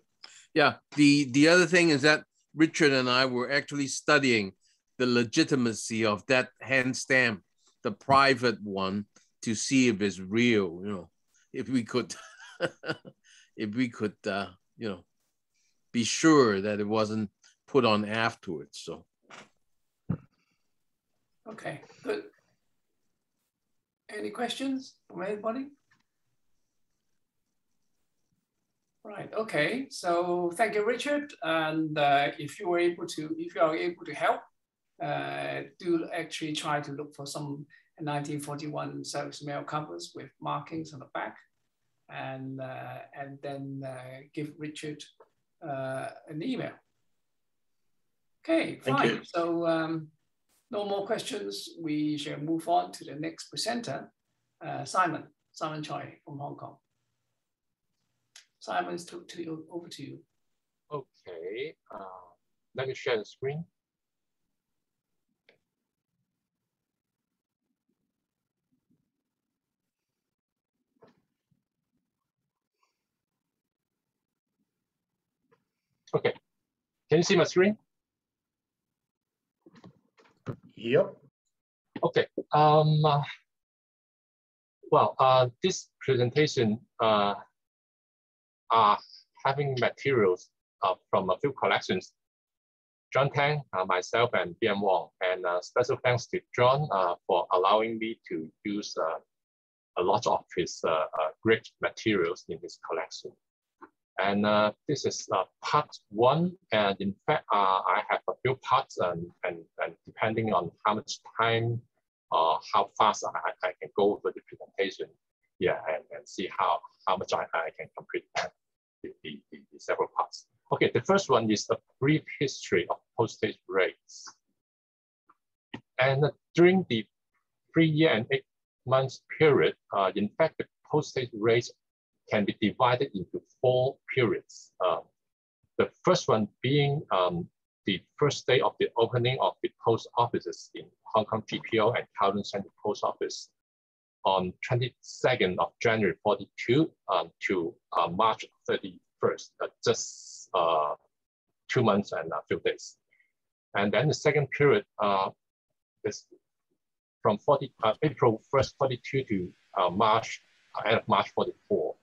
Yeah. The the other thing is that Richard and I were actually studying the legitimacy of that hand stamp, the private one, to see if it's real. You know, if we could. if we could, uh, you know, be sure that it wasn't put on afterwards. So. Okay, good. Any questions from anybody? Right, okay. So thank you, Richard. And uh, if you were able to, if you are able to help uh, do actually try to look for some 1941 service mail covers with markings on the back and, uh, and then uh, give Richard uh, an email. Okay, fine. So um, no more questions. We shall move on to the next presenter, uh, Simon, Simon Choi from Hong Kong. Simon, to, to you, over to you. Okay, uh, let me share the screen. Okay, can you see my screen? Yep. Okay. Um, uh, well, uh, this presentation uh, are having materials uh, from a few collections. John Tang, uh, myself, and BM Wong. And uh, special thanks to John for allowing me to use a lot of his great materials in his collection. And uh, this is uh, part one. And in fact, uh, I have a few parts and, and, and depending on how much time, uh, how fast I, I can go over the presentation, yeah, and, and see how, how much I, I can complete the, the, the, the several parts. Okay, the first one is a brief history of postage rates. And during the three year and eight months period, uh, in fact, the postage rates can be divided into four periods. Uh, the first one being um, the first day of the opening of the post offices in Hong Kong PPO and Kowloon Central Post Office on 22nd of January 42 um, to uh, March 31st, uh, just uh, two months and a few days. And then the second period uh, is from 40, uh, April 1st, 42 to uh, March, end of March 44.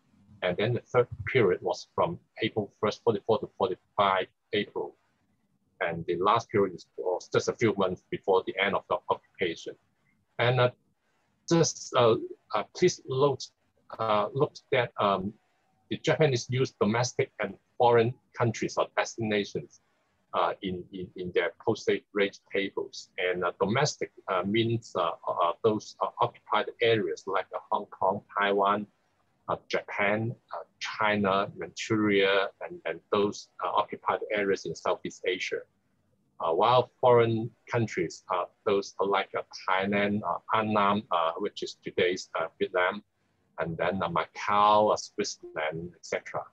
And then the third period was from April 1st, 44 to 45 April. And the last period was just a few months before the end of the occupation. And just uh, uh, please look, uh, look that um, the Japanese use domestic and foreign countries or destinations uh, in, in, in their postage rate tables. And uh, domestic uh, means those occupied areas like Hong Kong, Taiwan, Japan, China, Manchuria, and, and those occupied areas in Southeast Asia. Uh, while foreign countries, uh, those like Thailand, Annam, which is today's Vietnam, and then Macau, Switzerland, etc.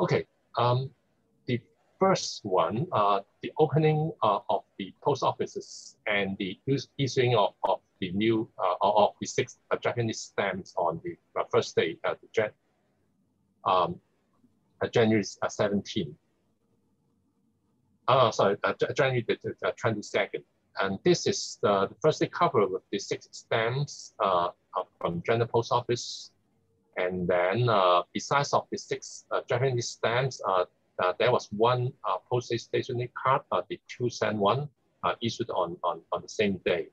Okay, um, the first one, the opening of the post offices and the issuing of, of the new uh, of the six uh, Japanese stamps on the uh, first day, uh, the Jan um, uh, January uh, 17. Oh, sorry, uh, January the, the 22nd. And this is the, the first day cover with the six stamps uh, from General Post Office. And then uh, besides of the six uh, Japanese stamps, uh, uh, there was one uh, postage stationery card, uh, the two cent one, uh, issued on, on, on the same day.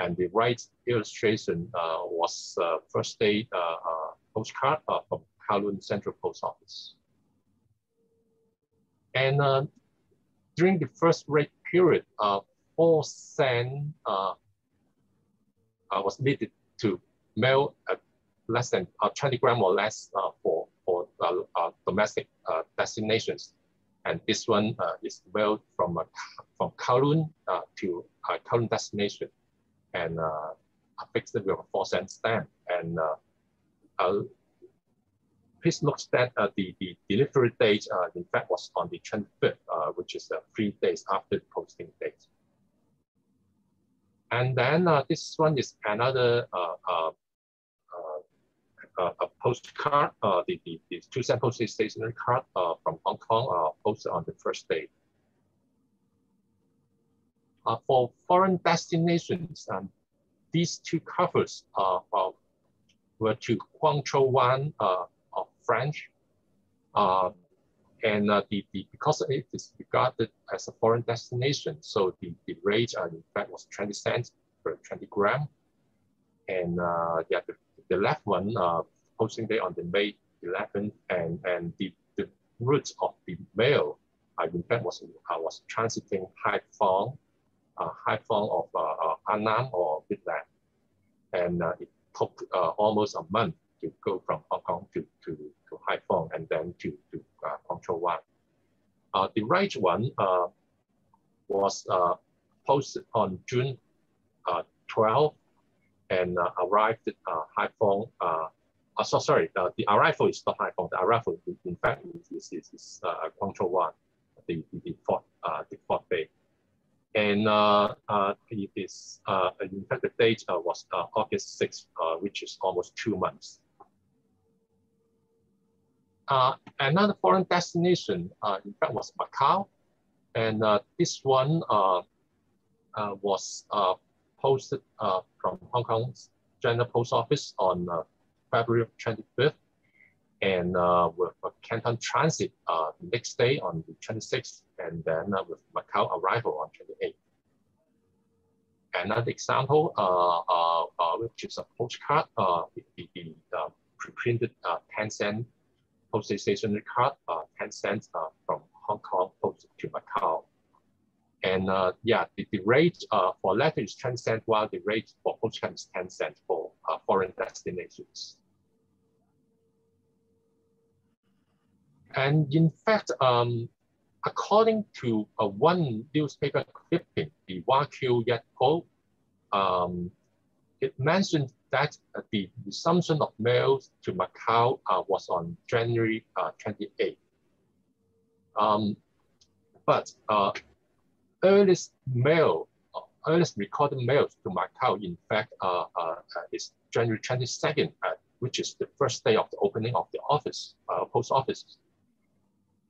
And the right illustration uh, was uh, first day uh, postcard from Kowloon Central Post Office. And during the first rate period, four cent was needed to mail less than 20 gram or less for, for domestic destinations and this one uh, is mailed from uh, from Kowloon uh, to uh, Kowloon destination and uh, fixed it with a four cent stamp. And uh, uh, please note that uh, the, the delivery date, uh, in fact, was on the 25th, uh, which is uh, three days after the posting date. And then uh, this one is another uh, a postcard, the, the, the two sample stationery card from Hong Kong posted on the first day. For foreign destinations, um, these two covers uh, were to Guangzhouwan French, uh, and uh, the, the, because it is regarded as a foreign destination, so the, the rate uh, in fact was 20 cents per 20 gram. And uh, yeah, the, the left one, uh, posting day on the May 11th, and, and the, the route of the mail I in fact was I was transiting Haiphong, Haiphong of Annam or Vietnam, and it took almost a month to go from Hong Kong to, to, to Haiphong and then to, to uh, Kwangchowan. Uh, the right one uh, was uh, posted on June uh, 12 and uh, arrived at Haiphong. Uh, so sorry, the arrival is not Haiphong. The arrival, in fact, is, is, is Control One, the, the, the, fourth, the fourth day. And uh, uh, it is, uh, in fact, the date was August 6th, which is almost two months. Uh, another foreign destination, uh, in fact, was Macau. And uh, this one uh, uh, was uh, posted from Hong Kong's General Post Office on February 25th and with Canton transit the next day on the 26th, and then with Macau arrival on 28th. Another example, which is a postcard, the, the, the pre-printed 10 cent postage stationery card, uh, 10 cents uh, from Hong Kong post to Macau. And uh, yeah, the, the rate uh, for letter is 10 cents, while the rate for postcard is 10 cents for uh, foreign destinations. And in fact, um, according to uh, one newspaper clipping, the Wah-Kiu Yat Po, um, it mentioned that uh, the resumption of mails to Macau uh, was on January uh, 28. Um, but uh, earliest mail, uh, earliest recorded mails to Macau, in fact, uh, is January 22nd, which is the first day of the opening of the office, post office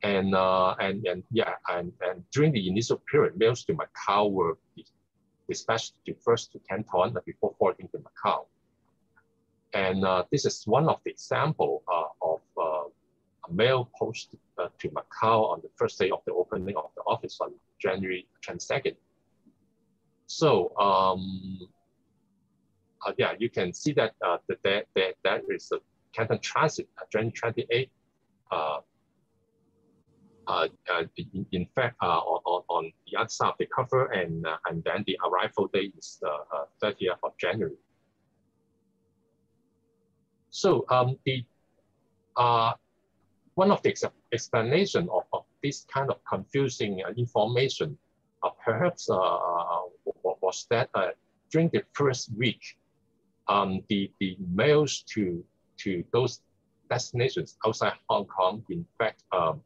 And, and, and yeah, and, and during the initial period, mails to Macau were dispatched to first to Canton before forwarding to Macau. And uh, this is one of the example uh, of uh, a mail post uh, to Macau on the first day of the opening of the office on January 22nd. So um, uh, yeah, you can see that uh, that there, there is a Canton Transit January 28th. In, in, fact, on, on the other side of the cover, and and then the arrival date is the 30th of January. So um, the uh, one of the ex explanation of, of, this kind of confusing uh, information uh, perhaps uh, uh, was that uh, during the first week, um, the, the mails to, to those destinations outside Hong Kong, in fact, um,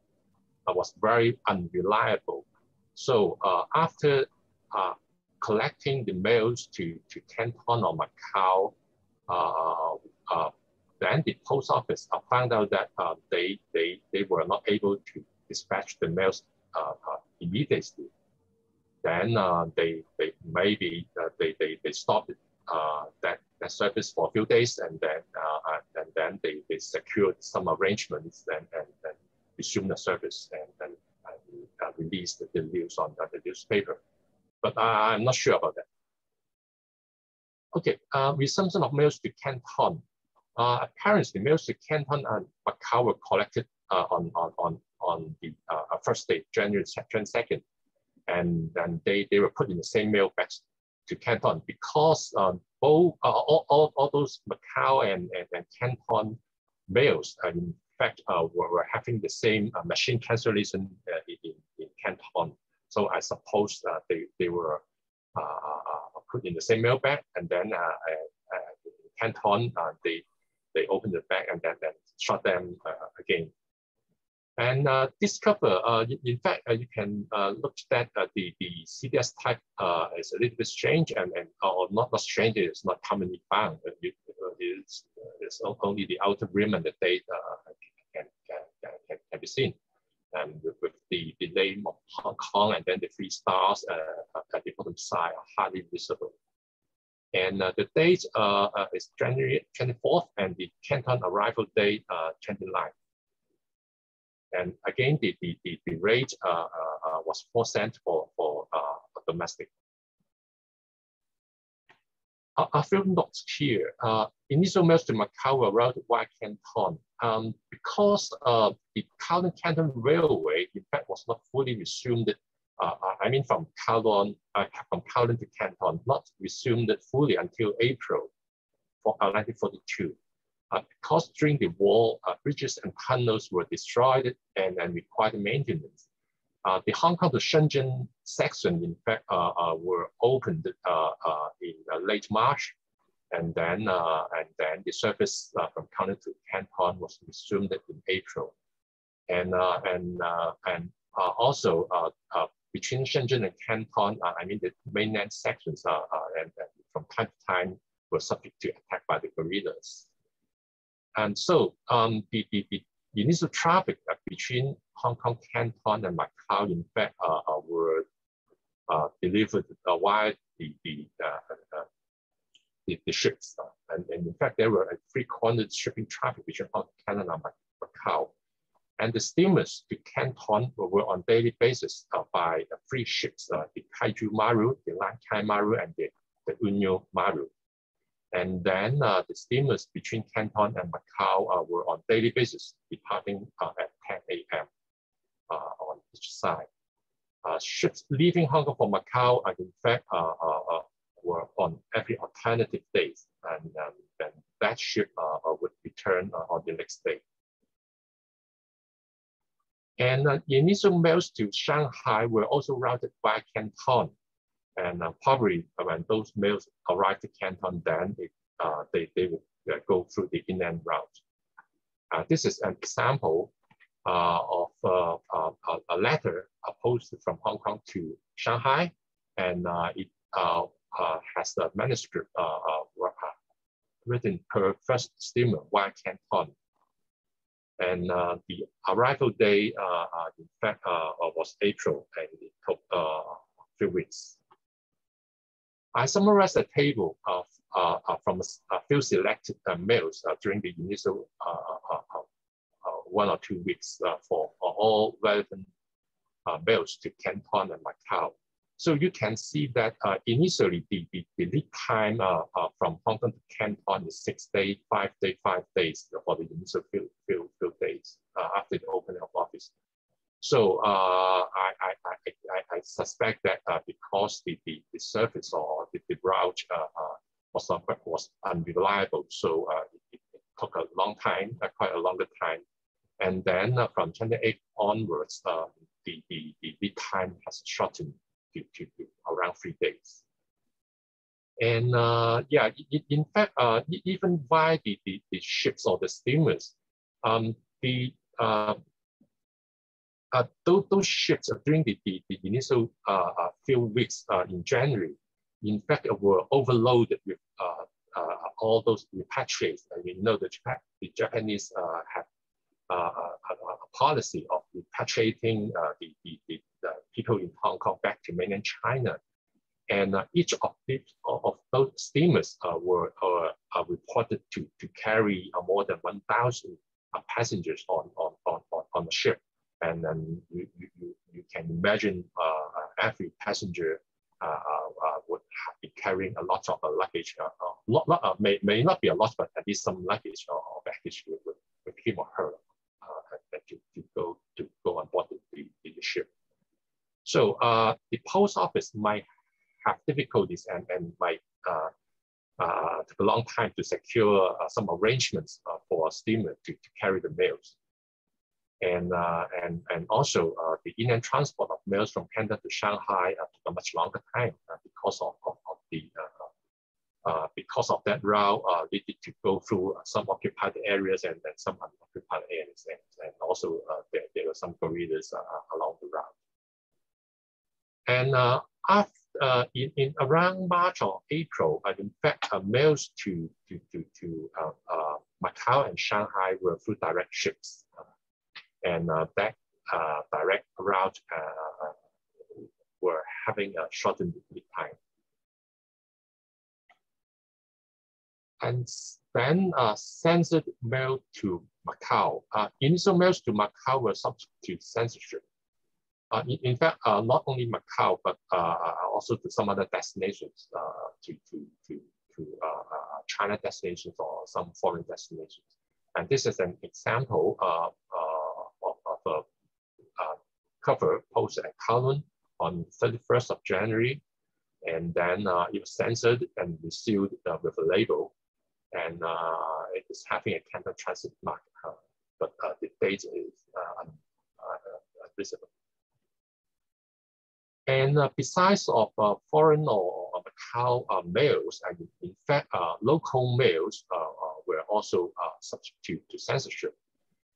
was very unreliable. So after collecting the mails to, to Canton or Macau, then the post office uh, found out that uh, they, they, they were not able to dispatch the mails uh, uh immediately. Then uh, they, they maybe uh, they, they, they stopped that, that service for a few days and then, and then they, they secured some arrangements and, and, and resumed the service and, and, and released the news on the newspaper. But I'm not sure about that. Okay, resumption of mails to Canton. Uh, apparently, music Canton and Macau were collected uh, on, on, on, on the uh, first day, January 22nd. And then they, they were put in the same mail bags to Canton because um, both, uh, all, all, all those Macau and, and, and Canton mails, uh, in fact, uh, were, having the same machine cancellation in, in Canton. So I suppose they, they were put in the same mail bag and then in Canton, they they open the bag and then, then shut them uh, again. And uh, this cover, uh, in fact, uh, you can uh, look at uh, the, the CDS type uh, is a little bit strange and, and or not, not strange, it's not commonly found. It, it's, it's only the outer rim and the date can, can, can, can, be seen. And with, with, the, the name of Hong Kong and then the three stars at the bottom side are hardly visible. And uh, the date uh, uh, is January 24th and the Canton arrival date uh, 29th. And again, the, the, the, the rate uh, uh, was four cents for, for domestic. A, a few notes here. Uh, initial mails to Macau around Wai Canton. Um, because uh, the Kowloon Canton Railway, in fact, was not fully resumed, uh, I mean from Kowloon, uh, from Kowloon to Canton, not resumed fully until April for, 1942. Uh, uh, because during the war, bridges and tunnels were destroyed and, and required maintenance. Uh, the Hong Kong to Shenzhen section, in fact, uh, uh, were opened uh, uh, in uh, late March, and then and then the service from Kowloon to Canton was resumed in April, and and and also between Shenzhen and Canton, I mean the mainland sections, and, and from time to time were subject to attack by the guerrillas. And so um, the, the, the initial traffic uh, between Hong Kong, Canton, and Macau, in fact, uh, uh were uh, delivered uh, via the, the, uh, the, the, ships. And, and, in fact, there were a frequent shipping traffic between Hong Kong, Canton, and Macau. And the steamers to Canton were on daily basis by three ships, the Kaiju Maru, the Lan Kai Maru, and the, the Unyo Maru. And then uh, the steamers between Canton and Macau uh, were on daily basis, departing uh, at 10 a.m. Uh, on each side. Uh, ships leaving Hong Kong for Macau, uh, in fact, were on every alternative days, and um, then that ship would return on the next day. And initial mails to Shanghai were also routed by Canton and uh, probably when those mails arrive to Canton, then it, uh, they, they will uh, go through the inland route. Uh, this is an example uh, of uh, a letter posted from Hong Kong to Shanghai, and it has the manuscript written per first steamer via Canton. And the arrival day, in fact, was April, and it took a few weeks. I summarized a table of uh, uh, from a few selected uh, mails uh, during the initial uh, uh, one or two weeks for all relevant mails to Canton and Macau. So you can see that initially the, the, the, lead time from Hong Kong to Canton is six days, five days, five days for the initial few, few, few days after the opening of office. So uh, I, I, I, I, suspect that uh, because the, the, the service or the, the route uh, was, was unreliable, so it, it, took a long time, quite a longer time. And then from 28 onwards, the, the, the lead time has shortened to, to, to around three days. And uh, yeah, in fact, uh, even by the, the, the, ships or the steamers, um, the uh, uh, those, those ships during the, the, the initial uh, uh, few weeks uh, in January, in fact, were overloaded with uh, uh, all those repatriates. I mean, know the, the Japanese have a, policy of repatriating the, the, the, the, people in Hong Kong back to mainland China. And each of, the, of those steamers were reported to, to carry more than 1,000 passengers on, on, on, on the ship and then you, you, you can imagine uh, every passenger uh, uh, would be carrying a lot of a luggage. lot, lot, may, may not be a lot, but at least some luggage or, or baggage with, with, with him or her to, to go to go on board the, the, the ship. So uh, the post office might have difficulties and, and might uh, uh, take a long time to secure some arrangements for a steamer to, to carry the mails and uh, and and also uh, the inland transport of mails from Canton to Shanghai uh, took a much longer time uh, because of, of, of the uh, uh, because of that route we needed to go through some occupied areas and then some unoccupied areas and, and also there, there were some guerrillas along the route. And after, in, in around March or April, in fact, mails to to to, to Macau and Shanghai were through direct ships and uh, that uh, direct route uh, were having a shortened lead time. And then uh, censored mail to Macau. Uh, initial mails to Macau were subject to censorship. Uh, in, in, fact, uh, not only Macau, but uh, also to some other destinations to, to, to, to China destinations or some foreign destinations. And this is an example of a cover post at Kowloon on 31st of January. And then uh, it was censored and sealed uh, with a label. And uh, it is having a Canton transit mark, but the date is visible. And uh, besides of uh, foreign or, Macau uh, mails, and in fact, local mails were also subject to censorship.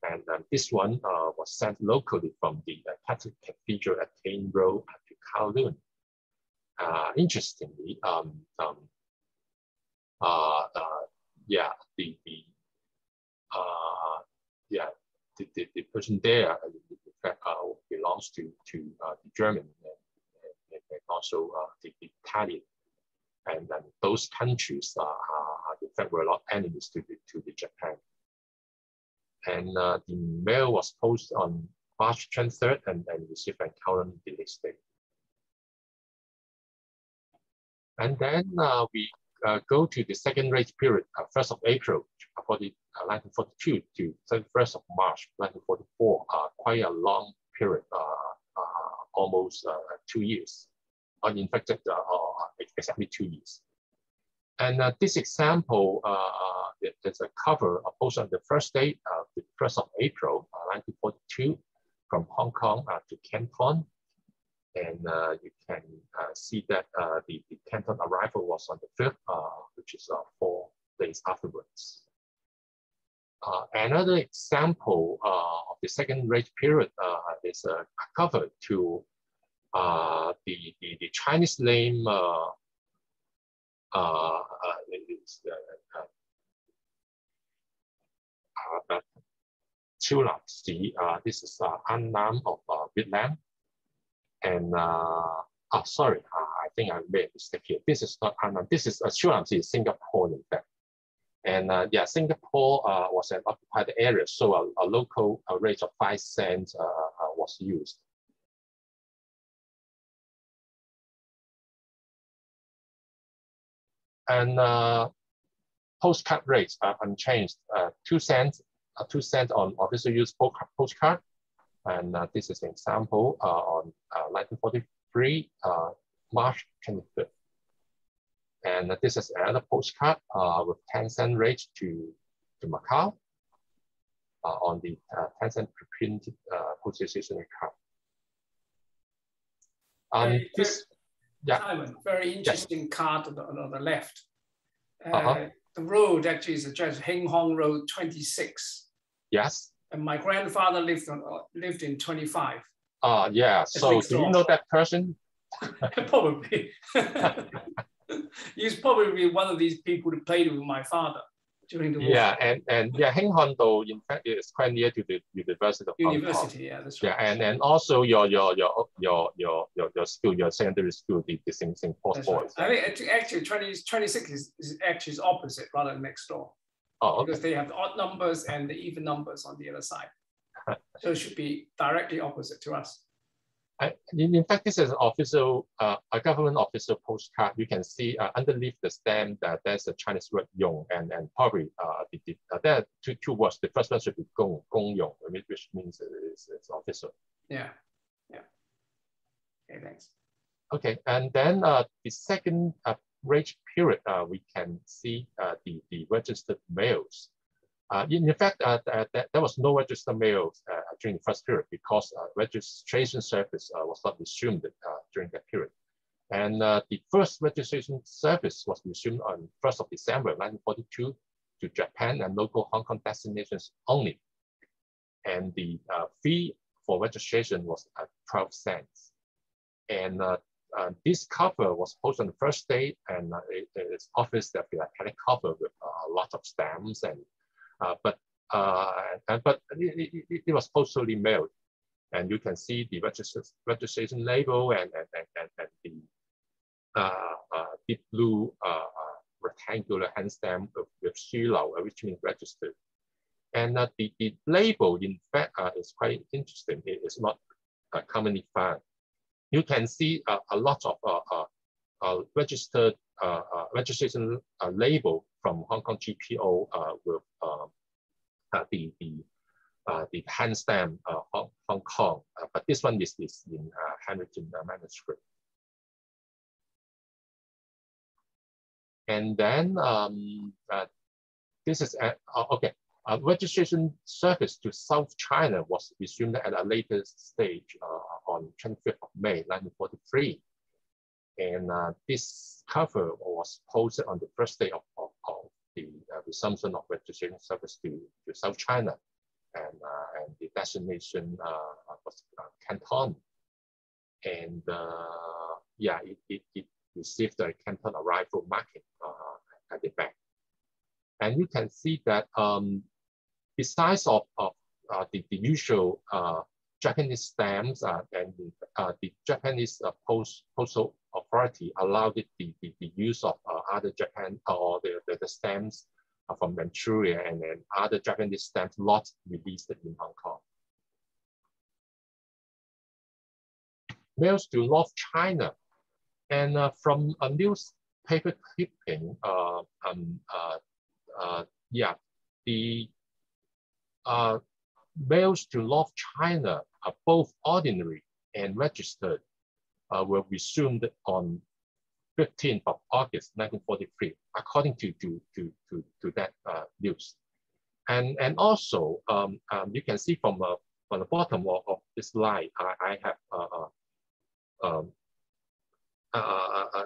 And um, this one was sent locally from the Catholic Cathedral at Caine Road to Kowloon. interestingly, um, um, yeah, the, the yeah, the, the, the person there, belongs to, to the German and also uh, the, Italian. And then those countries uh, are, in fact, were not enemies to the, to the Japan. And uh, the mail was posted on March 23rd and, and received and current the next day. And then uh, we uh, go to the second rate period, uh, 1st of April 40, 1942 to 31st of March 1944, quite a long period, almost two years uninfected uh, exactly two years. And uh, this example uh, is a cover posted on the first day, the 1st of April, 1942, from Hong Kong to Canton. And you can see that the, the Canton arrival was on the 5th, which is four days afterwards. Uh, another example uh, of the second rate period uh, is a cover to uh, the, the, the Chinese name uh, uh, Lam Si. Uh, this is uh, An Nam of uh, Vietnam. And, uh, oh, sorry, I think I made a mistake here. This is not An Nam. This is uh, Chiu Lam Si, Singapore, in fact. And uh, yeah, Singapore uh, was an occupied area, so a, a local a rate of five cents uh, was used. and postcard rates are unchanged. Uh, two cents, uh, two cents on official use postcard, and uh, this is an example uh, on 1943 uh, March 25th. And this is another postcard with 10 cent rate to to Macau on the 10 cent printed postage card. Um, this yeah. Simon, very interesting yes. card on the, on the left. Uh, uh-huh. The road actually is addressed Hing Hong Road 26. Yes. And my grandfather lived on lived in 25. Uh, yeah. So do you know that person? probably. He's probably one of these people who played with my father during the war. Yeah, and, and yeah, Hing Hong in fact is quite near to the University of University, yeah, that's right. Yeah, and, and also your your your your your your, your school, your secondary school, the, the same St. Paul's Boys. Right. I think actually 20, 26 is, is actually is opposite rather than next door. Oh, okay. Because they have the odd numbers and the even numbers on the other side. so it should be directly opposite to us. I, in, fact, this is an official, uh, a government official postcard. You can see uh, underneath the stamp that there's a Chinese word "yong" and and probably uh, the, the, uh, there are two, two words. The first one should be "gong" gong yong, which means it's, it's official. Yeah, yeah. Okay, thanks. Okay, and then uh, the second uh, rate period, uh, we can see uh, the the registered mails. Uh, in, fact, uh, there, there was no registered mail uh, during the first period because uh, registration service uh, was not resumed uh, during that period. And the first registration service was resumed on 1st of December 1942 to Japan and local Hong Kong destinations only. And the fee for registration was 12 cents. And this cover was posted on the first day and it, it's obvious that we had a cover with a lot of stamps and uh, but uh, but it, it, it, was postally mailed, and you can see the registration label and and, and, and the uh, deep blue rectangular hand stamp with, Xulao, which means registered. And uh, the, the label, in fact, uh, is quite interesting. It is not uh, commonly found. You can see a lot of registered registration label from Hong Kong GPO with the, the uh, the hand stamp uh, Hong, Hong, Kong, uh, but this one is, is in handwritten manuscript. And then um, this is, okay, uh, registration service to South China was resumed at a later stage uh, on 25th of May 1943. And uh, this cover was posted on the first day of the resumption of registration service to, to South China and, uh, and the destination uh, was uh, Canton. And yeah, it, it, it, received the Canton arrival marking at the back. And you can see that um, besides of, of uh, the, the usual uh, Japanese stamps uh, and the, the Japanese post, postal authority allowed the, the, the use of other Japan or the, the, the stamps from Manchuria and then other Japanese stamps not released in Hong Kong. Mails to North China. And uh, from a newspaper clipping, uh, um, uh, uh yeah, the mails to North China are both ordinary and registered uh, were resumed on 15th of August 1943, according to, to, to, to, to that uh, news. And, and also, um, um, you can see from, uh, from the bottom of, of this slide, I, I have uh, uh um, uh, uh,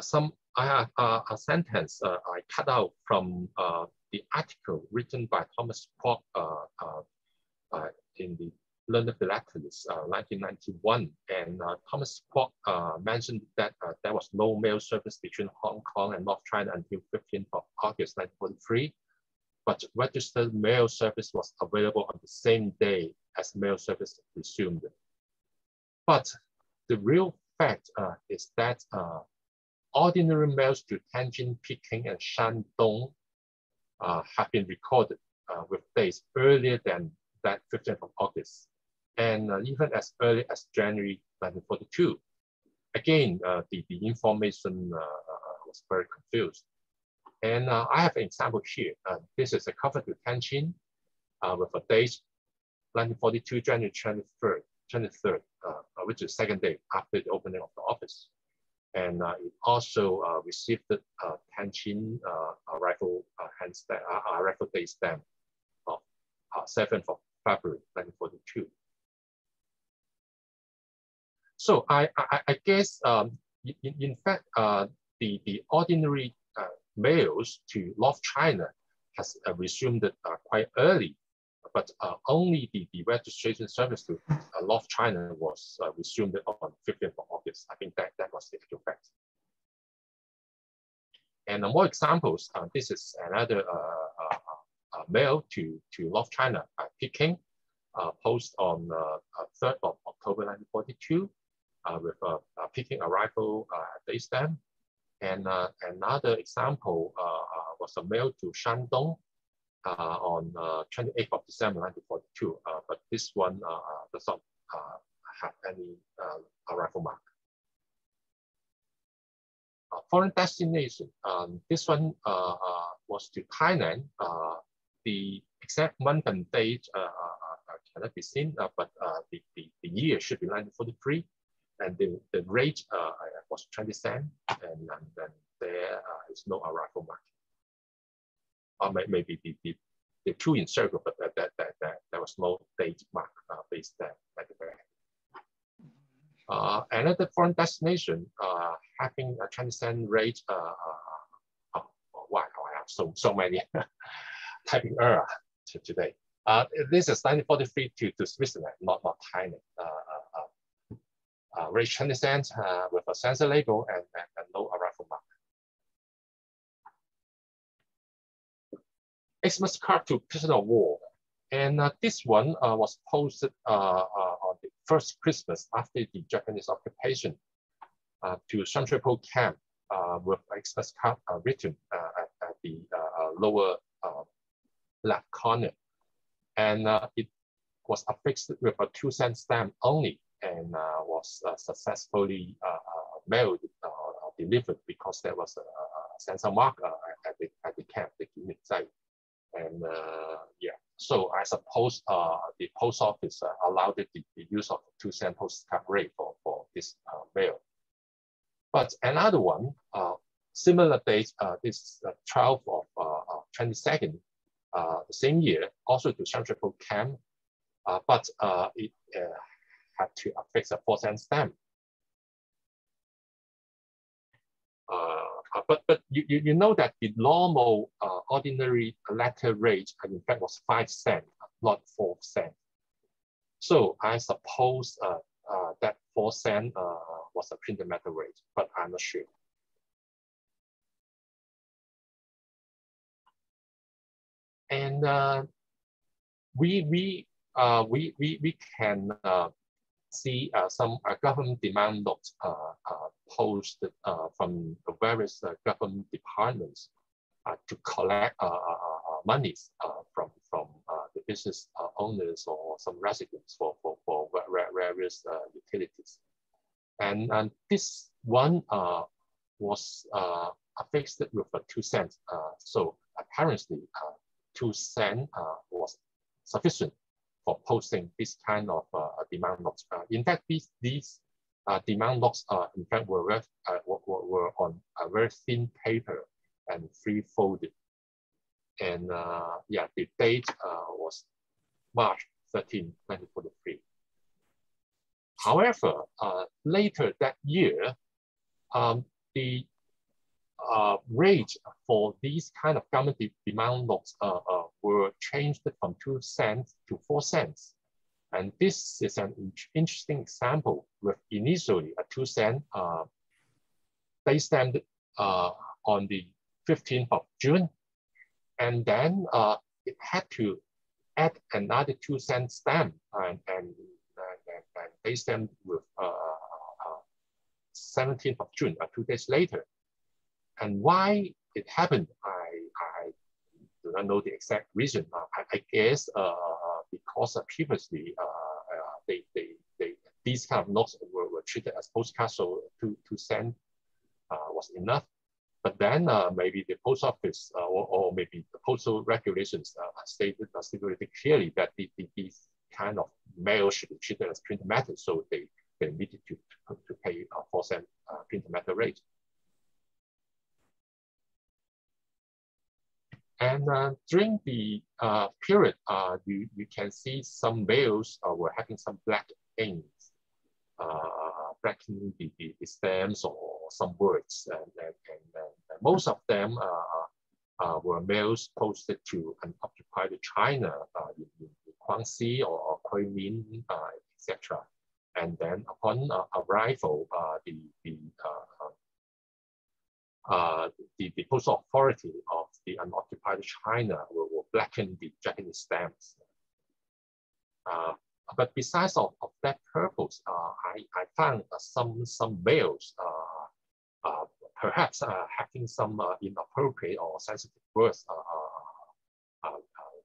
some I have a sentence I cut out from the article written by Thomas Kwok in the London Philatelist, uh, 1991. And uh, Thomas Kwok uh, mentioned that uh, there was no mail service between Hong Kong and North China until 15th of August 1943. But registered mail service was available on the same day as mail service resumed. But the real fact uh, is that uh, ordinary mails to Tianjin, Peking, and Shandong have been recorded with dates earlier than that 15th of August and uh, even as early as January 1942. Again, uh, the, the information uh, uh, was very confused. And uh, I have an example here. this is a cover to Tianjin with a date 1942, January 23rd, 23rd which is second day after the opening of the office. And it also received the Tianjin rifle, hand stamp, rifle day stamp of 7th of February 1942. So I, I, I guess um, in, in fact, uh, the, the ordinary uh, mails to North China has uh, resumed uh, quite early, but uh, only the, the registration service to uh, North China was uh, resumed on 15th of August. I think that, that was the actual fact. And more examples, uh, this is another uh, mail to, to North China, Peking, post on 3rd of October 1942 uh, with a, Peking arrival uh, day stamp. And uh, another example was a mail to Shandong Uh, on uh, 28th of December 1942. Uh, but this one does not have any arrival mark. foreign destination. Um, this one was to Thailand. the exact month and date cannot be seen, but the, the, the year should be 1943 and the, the rate uh, was 20 cents, and, and then there uh, is no arrival mark. Or may, maybe the, the, the two in circle, but that, that, that, that there was no date mark uh, based there at the back. Uh, another foreign destination uh, having a transcend rate, uh, uh, oh, wow, I have so, so many typing error to today. Uh, this is 1943 to, to Switzerland, not, not Thailand. Uh, uh, 20 cents uh, with a censor label and, and, and no Xmas card to prisoner of war. And uh, this one uh, was posted uh, uh, on the first Christmas after the Japanese occupation to Sham Shui Po camp with Xmas card written at, at, the lower left corner. And it was affixed with a two cent stamp only and uh, was uh, successfully uh, mailed delivered because there was a, censor mark at the at the camp, the and Uh, yeah. So I suppose uh, the post office uh, allowed the, the, use of two cent postcard rate for for this mail. But another one, similar date, this 12th of 22nd, the same year, also to Central camp, but it had to affix a four cent stamp. Uh, but but you, you, you know that the normal uh, ordinary letter rate in fact was five cent, not four cent. So I suppose uh, uh that four cent uh, was a printed metal rate, but I'm not sure. And uh, we we we we we can see uh, some uh, government demand notes uh, posted from various government departments Uh, to collect uh, uh, monies from from the business owners or some residents for for, for various utilities, and and this one was affixed with a two cents. so apparently, two cent was sufficient for posting this kind of uh, demand logs. Uh, in fact, these, these uh, demand logs, uh, in fact, were, uh, were, were on a very thin paper and free folded. And uh, yeah, the date uh, was March 13, 1943. However, uh, later that year, um, the uh, rate for these kind of government de demand notes uh, uh, were changed from two cents to four cents. And this is an interesting example with initially a two cent uh, stand uh, on the 15th of June. And then uh, it had to add another two cent stamp and, and, and, and they stand with uh, 17th of June, two days later. And why it happened, I, I do not know the exact reason. Uh, I, I, guess uh, because uh, previously uh, uh, they, they, they, these kind of notes were, were treated as postcards, so to, to send uh, was enough. Then maybe the post office or, or, maybe the postal regulations stated, stipulated clearly that the, the, these kind of mail should be treated as printed matter, so they, they needed to, to, pay a four cent printed matter rate. And uh, during the uh, period, uh, you, you can see some uh, were having some black inks, uh, blackening the, the, stems or some words. And most of them uh, were mails posted to unoccupied China in, in Guangxi or, or Kunming, etc. And then upon arrival, the, the uh, the, the postal authority of the unoccupied China will, will blacken the Japanese stamps. Uh, but besides of, of that purpose, uh, I, I found uh, some, some mails uh, uh, perhaps having some inappropriate or sensitive words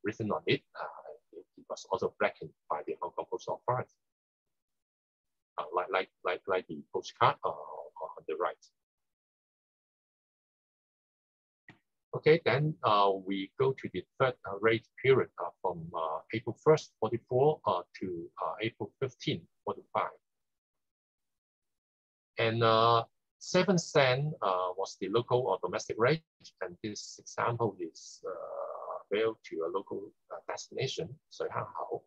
written on it. it. was also blackened by the Hong Kong Postal Authority, like, like, like, like the postcard on the right. Okay, then uh, we go to the third uh, rate period uh, from uh, April 1st, 44 uh, to uh, April 15, 45. And 7 cent uh, was the local or domestic rate. And this example is uh, mailed to a local uh, destination, Hao,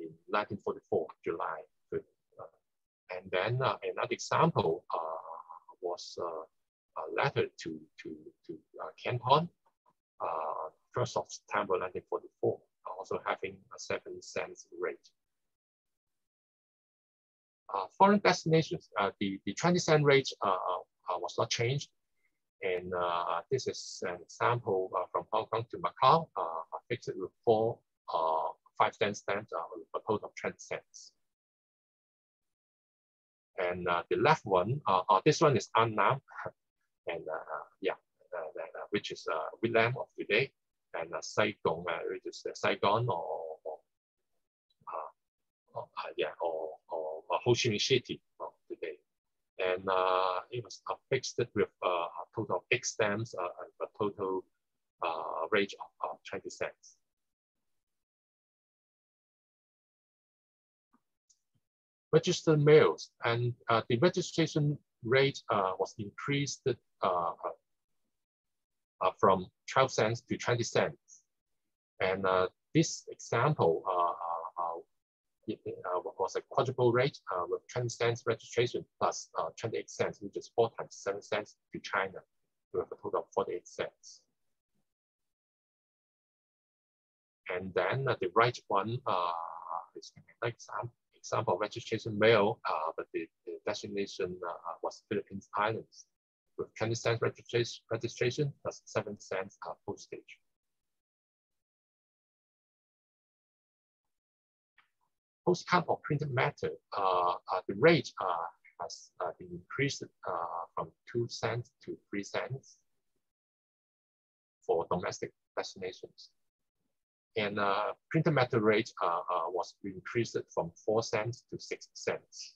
in 1944, July. and then another example was a letter to, to, to uh, Canton, uh, 1st of September 1944, also having a 7 cents rate. Uh, foreign destinations, uh, the, the 20 cent rate uh, uh, uh, was not changed. And uh, this is an example uh, from Hong Kong to Macau, fixed with four 5 cent stamps with a total of 20 cents. And the left one, this one is Annam and uh, yeah, uh, which is uh, Vietnam of today, and Saigon, which is Saigon or, or yeah, or, or, or Ho Chi Minh City today. And uh, it was fixed with uh, a total of eight stamps, uh, a total uh, rate of 20 cents. Registered mails and uh, the registration rate uh, was increased uh, from 12 cents to 20 cents. And this example uh, was a quadruple rate uh, with 20 cents registration plus uh, 28 cents, which is four times seven cents to China, with a total of 48 cents. And then the right one is an example, example of registration mail, but the, the destination was Philippines Islands with 20 cents registration, registration plus 7 cents postage. Postcard or printed matter, uh, uh, the rate uh, has been increased from two cents to three cents for domestic destinations. And uh, printed matter rate uh, uh, was increased from four cents to six cents.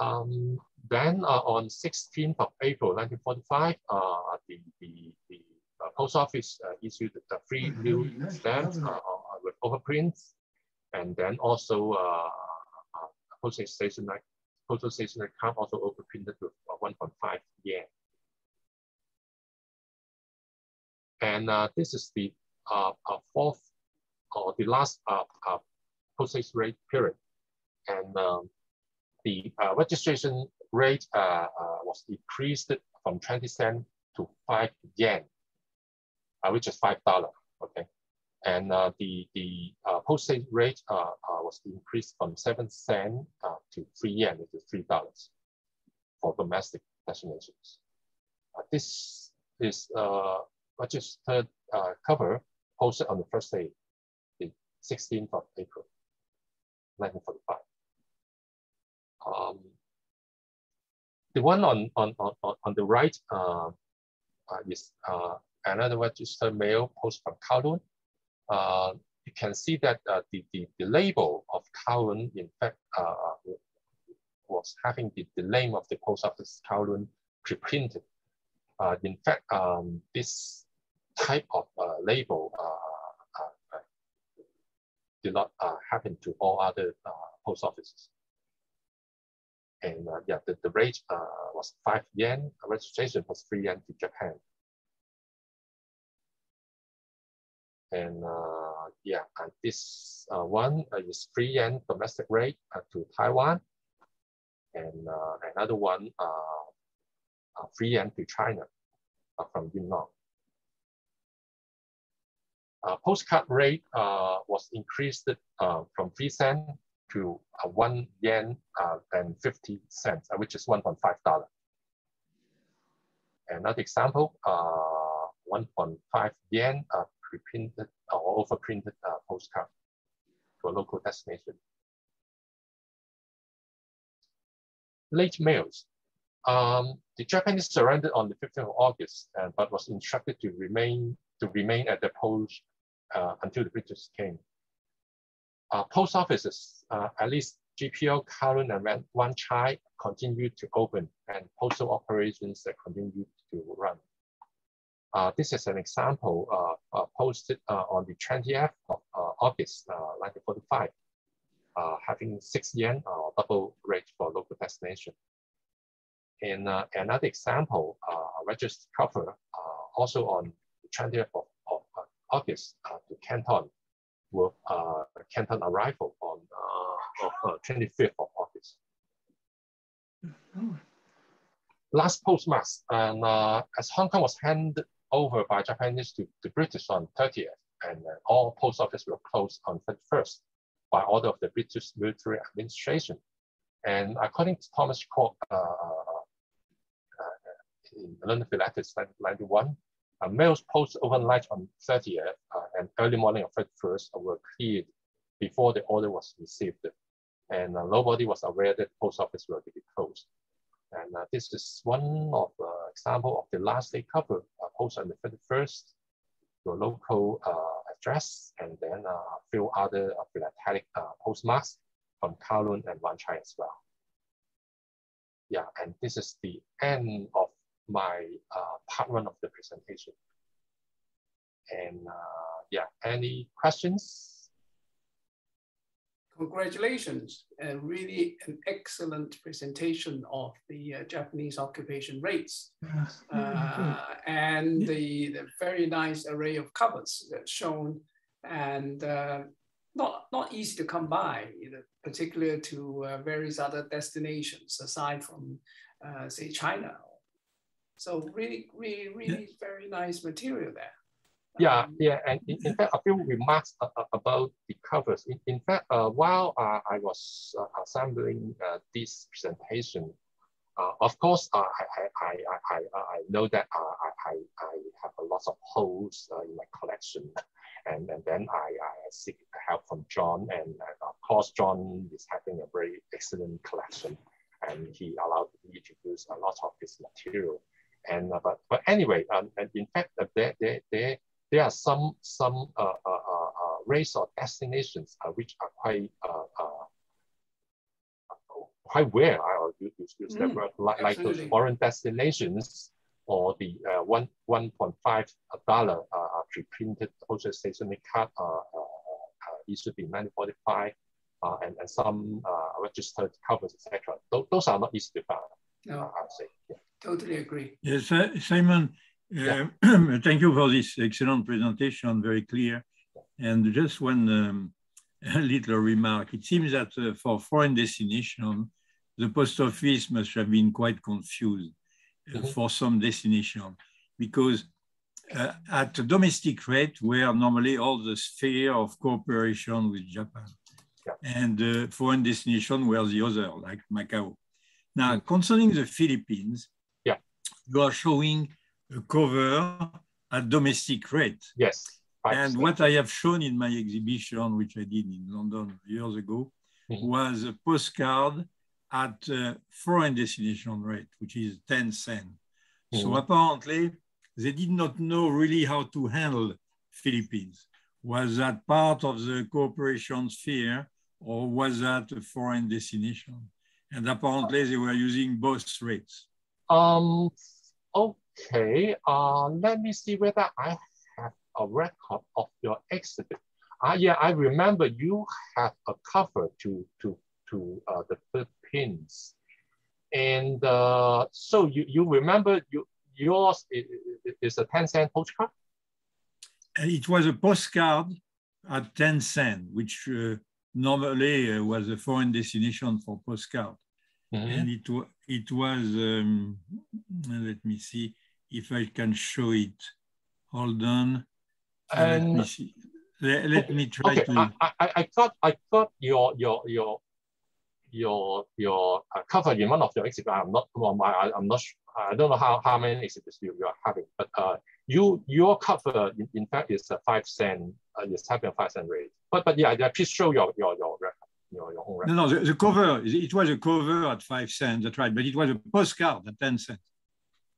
Um, then on 16th of April 1945, the, the, the post office uh, issued the free new stamps uh, with overprints, and then also postal station like postal station account also overprinted with 1.5 yen. And this is the fourth or the last postage rate period. And um, the uh, registration rate uh, uh, was increased from 20 cents to 5 yen uh, which is five dollar. Okay, and uh, the the uh, postage rate uh, uh, was increased from seven cent uh, to three yen, which is three dollars for domestic destinations. Uh, this is uh, registered uh, cover posted on the first day, the 16th of April, 1945. Um, the one on on on on the right uh, uh, is uh, another registered mail post from uh, you can see that uh, the, the, the, label of Kowloon, in fact, uh, was having the, the name of the post office Kowloon pre-printed. Uh, in fact, um, this type of uh, label uh, did not happen to all other post offices. And yeah, the, the rate was five yen, registration was three yen to Japan. And uh, yeah, and this uh, one uh, is free yen domestic rate to Taiwan. And another one, free yen to China from Yunnan. Uh, postcard rate uh, was increased uh, from 3 cent to 1 yen and 50 cents, which is $1.5. Another example, 1.5 yen reprinted or overprinted uh, postcard a local destination. Late mails. Um, the Japanese surrendered on the 15th of August, uh, but was instructed to remain to remain at the post uh, until the British came. Uh, post offices, uh, at least GPO, Kowloon, and Wan Chai continued to open, and postal operations that continued to run. Uh, this is an example uh, uh posted uh, on the 20th of uh, August 1945, having six yen double rate for local destination. And another example, registered cover, also on the 20th of, of August to Canton, with Canton arrival on of 25th of August. Mm -hmm last postmaster, and uh, as Hong Kong was handed over by Japanese to the British on 30th, and uh, all post offices were closed on 31st by order of the British military administration. And according to Thomas Kwok uh, uh, in London Philatelist 1991, uh, mails posted overnight on 30th uh, and early morning of 31st were cleared before the order was received. And uh, nobody was aware that post office were to be closed. And uh, this is one of the uh, example of the last day cover uh, posted on the 31st, your local uh, address, and then a few other philatelic postmarks from Kowloon and Wan Chai as well. Yeah, and this is the end of my uh, part one of the presentation. And uh, yeah, any questions? Congratulations, and really an excellent presentation of the uh, Japanese occupation rates uh, and the, the, very nice array of covers that's shown and uh, not, not easy to come by, particularly to uh, various other destinations aside from, uh, say, China. So really, really, really yeah. very nice material there. Yeah, yeah, and in, in, fact, a few remarks uh, about the covers. In, in fact, uh, while uh, I was uh, assembling uh, this presentation, uh, of course, I, I, I, I, I know that I, I, I have a lot of holes in my collection and, and then I, I seek help from John. And, and of course, John is having a very excellent collection and he allowed me to use a lot of his material. And uh, but but anyway, um, and in fact, uh, there, there, there, there are some some uh, uh, uh, uh race or destinations uh, which are quite uh, uh, quite rare. I'll use, use mm, word like, like those foreign destinations or the uh, one one point five dollar uh, pre-printed postage stationery card uh, uh, uh, issued in 1945, uh, and, and some uh, registered covers, etc. Th those are not easy to find. No. I would say. Yeah. Totally agree. Yes, Simon. Yeah. thank you for this excellent presentation. Very clear. And just one um, little remark. It seems that for foreign destination, the post office must have been quite confused mm -hmm. for some destination because uh, at a domestic rate where normally all the sphere of cooperation with Japan yeah. and uh, foreign destination were the other, like Macau. Now, mm. concerning the Philippines, yeah. you are showing cover at domestic rate. Yes. And what I have shown in my exhibition, which I did in London years ago, mm -hmm. was a postcard at uh, foreign destination rate, which is 10 cents. Mm -hmm. So mm-hmm. apparently, they did not know really how to handle Philippines. Was that part of the cooperation sphere or was that a foreign destination? And apparently they were using both rates. Um, okay, uh, let me see whether I have a record of your exhibit. Uh, yeah, I remember you have a cover to, to, to uh, the Philippines. And uh, so you, you remember you, yours is a 10 cent postcard? It was a postcard at 10 cent, which uh, normally uh, was a foreign destination for postcard. Mm -hmm. And it, it was, um, let me see if I can show it. Hold on. And, let me see. Let, let okay, me try okay. to. I, I, I thought I thought your your your your your uh, cover in one of your exhibits. I'm not. Well, I, I'm not. I don't know how, how many exhibits you, you are having, but uh, you your cover in, in fact is a five cent. Uh, is having a five cent rate. But but yeah, please show your your your. Your, your own record. No, no, the, the cover, it was a cover at five cents, that's right, but it was a postcard at 10 cents.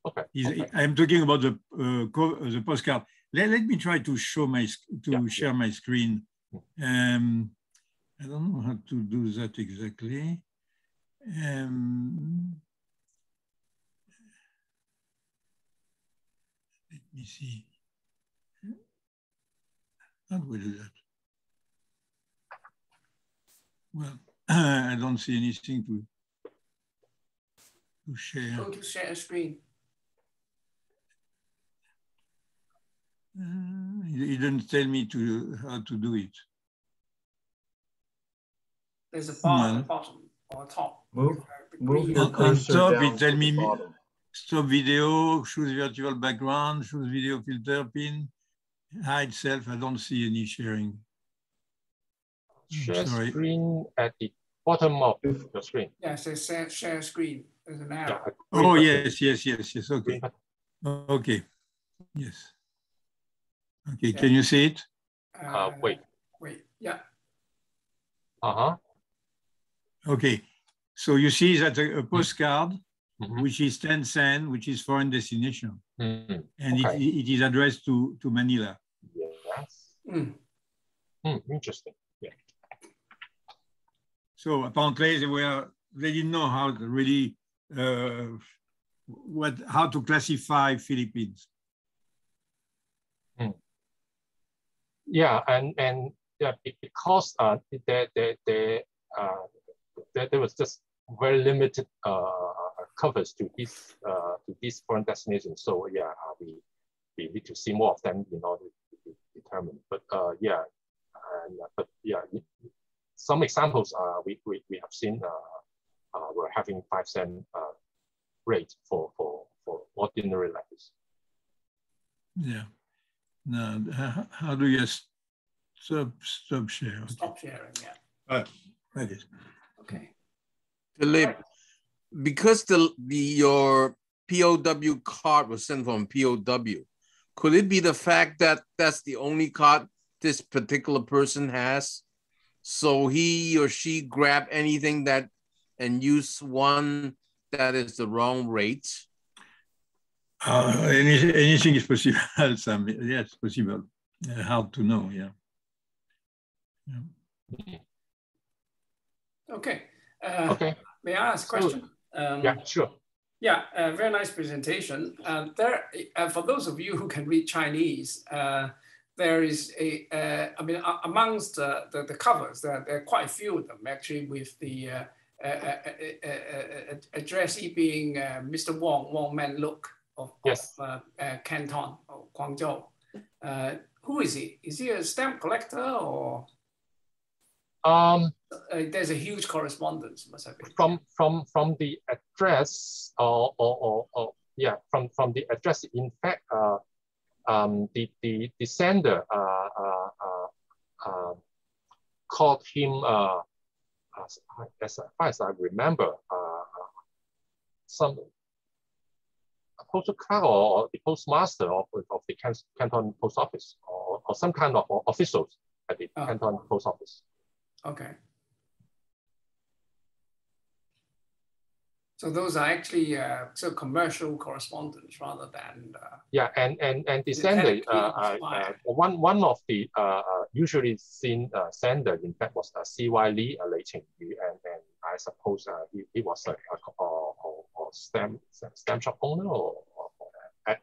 Okay. okay. I'm talking about the uh, the postcard. Let, let me try to show my to yeah, share my screen. Um, I don't know how to do that exactly. Um, let me see. How do we do that? Well, I don't see anything to, to share. Go to share a screen. Uh, he didn't tell me to how to do it. There's a bar at the bottom or top. Move, move your cursor on top, down it tell me bottom. stop video, choose virtual background, choose video filter pin, hide self. I don't see any sharing. Share Sorry. screen at the bottom of the screen. Yes, it says share screen. There's an arrow. Yeah, oh, yes, yes, yes, yes. Okay. Okay. Yes. Okay, yeah. can you see it? Uh, wait. Wait, yeah. Uh-huh. Okay, so you see that a, a postcard, mm -hmm. which is 10 cent, which is foreign destination. Mm -hmm. And okay. it, it is addressed to, to Manila. Yes. Mm. Mm, interesting. So apparently they were they didn't know how to really uh, what how to classify Philippines. Hmm. Yeah, and and yeah, because uh, they they there uh, there, there was just very limited uh, covers to this uh, to these foreign destinations. So yeah, uh, we we need to see more of them in order to determine. But uh, yeah, and, but yeah, some examples uh, we, we, we have seen uh, uh, we're having five cent uh, rate for, for, for ordinary letters. Yeah. Now, how, how do you sub, sub share? Stop sharing, yeah. Uh, that is. Okay. Philip, because the, the your POW card was sent from POW, could it be the fact that that's the only card this particular person has? So he or she grab anything that and use one that is the wrong rate? Uh, any, anything is possible, Sam. Yes, possible. Uh, hard to know, yeah. yeah. Okay. Uh, okay. May I ask a question? Um, yeah, sure. Yeah, uh, very nice presentation. Uh, there, uh, for those of you who can read Chinese, uh, there is a, uh, I mean, amongst the, the covers, there, there, are quite a few of them actually with the uh, uh, uh, addressee being Mr. Wong, Wong Man Look of, yes. of Canton, of Guangzhou. who is he? Is he a stamp collector or? Um, uh, there's a huge correspondence, must have been. From from from the address, or or, or, or yeah, from from the address. In fact, uh, um, the the the sender uh, uh, uh, called him uh, as, as far as I remember, uh, some postal clerk or the postmaster of, of the Canton Post Office or, or some kind of officials at the oh. Canton Post Office. Okay. So those are actually uh, so commercial correspondence rather than uh, yeah, and and and the sender uh, uh, uh, one one of the uh, usually seen sender in fact was uh, C.Y. Lee, uh, Lei Qingyu, and and I suppose he, he was a, a, a, a stamp stamp shop owner or, or, or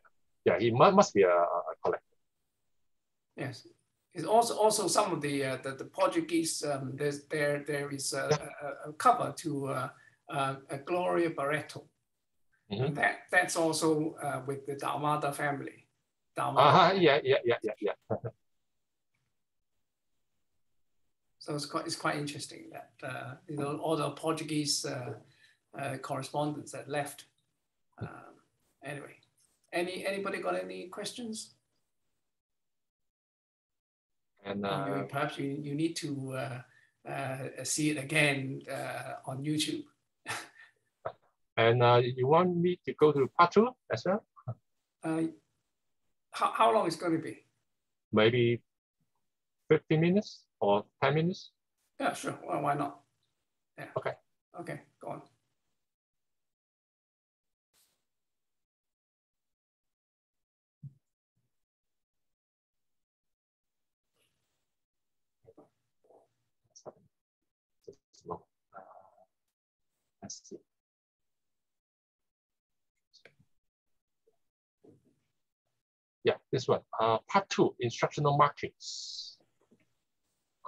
yeah, he must, must be a, a collector. Yes, is also also some of the uh, the, the, Portuguese. Um, there's there there is a, a, a cover to uh, uh, a Gloria Barreto. Mm -hmm. That that's also uh, with the Dalmada family. Dalmada. Uh -huh. Yeah, yeah, yeah, yeah, yeah. so it's quite it's quite interesting that uh, you know all the Portuguese uh, correspondence that left. Um, anyway, any anybody got any questions? And uh, perhaps you, you need to uh, uh, see it again on YouTube. And uh, you want me to go to part two as well? Uh, how, how long is going to be? Maybe 15 minutes or 10 minutes? Yeah, sure. Well, why not? Yeah. Okay. Okay, go on. Yeah, this one. Uh, part two, instructional markings.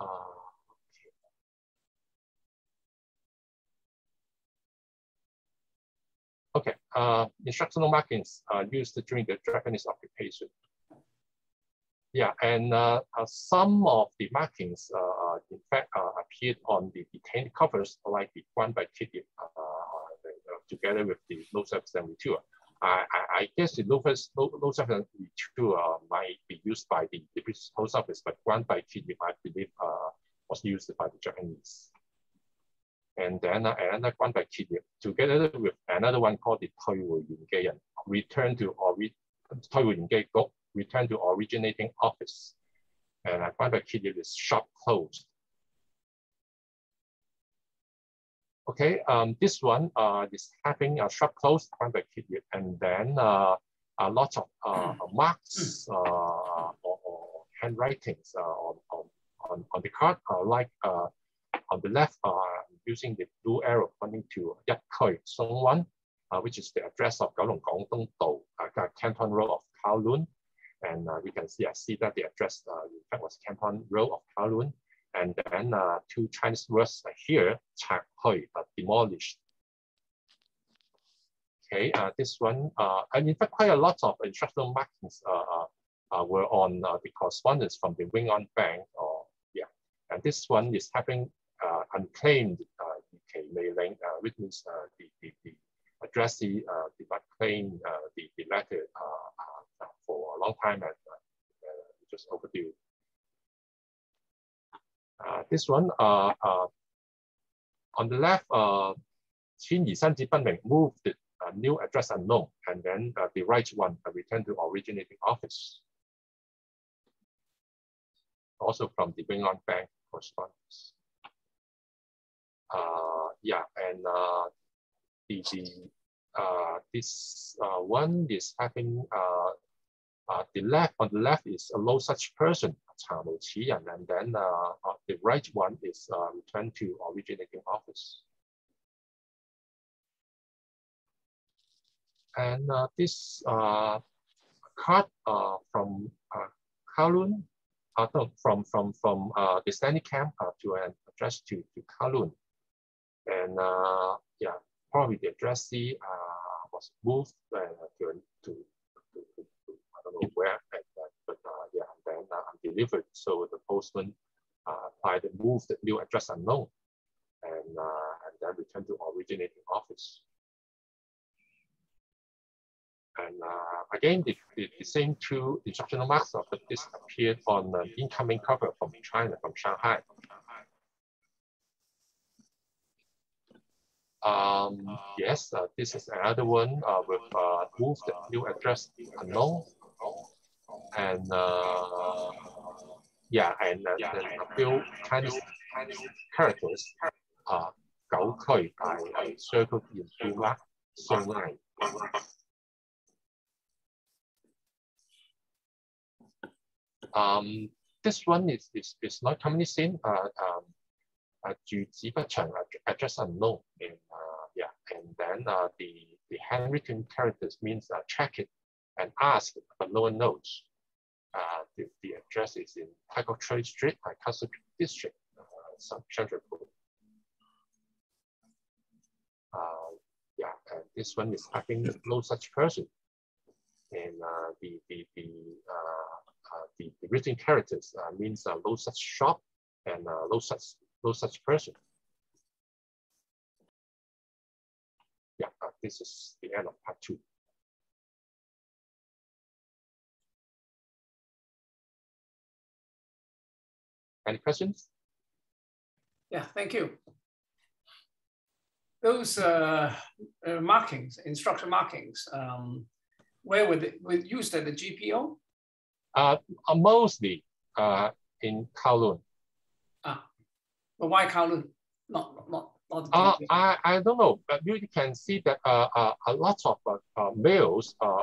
Uh, okay, uh, instructional markings are used during the Japanese occupation. Yeah, and uh, uh, some of the markings, uh, in fact, uh, appeared on the detained covers, like the one by Kitty, uh, together with the LOSEF 72. I, I, guess the LOSEF 72 uh, might be used by the, the Post Office, but one by Kitty, I believe, uh, was used by the Japanese. And then uh, another one by Kitty, together with another one called the Toiwu Yungeyan, return to or Toiwu Yunge return to originating office. And I find that key is shop closed. Okay, um, this one uh, is having a sharp close around kidney and then uh, a lot of uh, hmm. marks hmm. uh, or, or handwritings uh, on, on, on the card, uh, like uh, on the left, uh, using the blue arrow pointing to Yat Songwan, uh, which is the address of Kowloon Gongdong Dou, uh, Canton Road of Kowloon. And uh, we can see, I see that the address, uh, in fact, was Canton Road of Kowloon. And then uh, two Chinese words here, 拆去, uh, demolished. Okay, uh, this one, uh, and in fact, quite a lot of instructional markings uh, uh, uh were on the correspondence from the Wing On Bank, or yeah, and this one is having unclaimed UK mailing, which means the, the, the addressee did not claim the, the letter for a long time and uh, uh, just overdue. Uh, this one. Uh, uh, on the left, uh, Qin Yi San Jibanming moved the uh, new address unknown, and then uh, the right one uh, returned to originating office. Also from the Wing On Bank correspondence. yeah, and the, the this one is having uh, the left on the left is a no such person, Cha Mo and then uh, the right one is uh, return to originating office. And uh, this uh, card uh, from uh, Kowloon, uh, from from from uh, the Stanley camp uh, to an address to to Kowloon, and uh, yeah, probably the addressee uh, was moved to, to, to, to, I don't know where, but yeah, then uh, delivered. So the postman uh, applied and moved the new address unknown, and uh, and then return to originating office. And uh, again, the, the, the, same two instructional marks of this appeared on an incoming cover from China, from Shanghai. Um, yes, uh, this is another one uh, with uh, moved new address unknown. And uh, yeah, and uh, then a few Chinese characters, uh, 九区 I circled in blue mark, so nine. Um, this one is, is, is not commonly seen. Uh, um, uh, 住址不详 address unknown. And, uh, yeah, and then uh, the, the handwritten characters means uh, check it and ask, but no one knows. Uh, the, the address is in Kok Tsui Street, Castle District, uh, Central Uh, yeah, and this one is having no such person. And uh, the, the, the uh, uh, the, the written characters uh, means uh, no such shop and no such no such person. Yeah, this is the end of part two. Any questions? Yeah, thank you. Those uh, uh, markings, instruction markings, um, where were they were used at the GPO? Uh, uh, mostly uh, in Kowloon. Ah, but why Kowloon? Not, not, not. Uh, I, I don't know, but you can see that uh, uh, a lot of uh, uh, mails uh,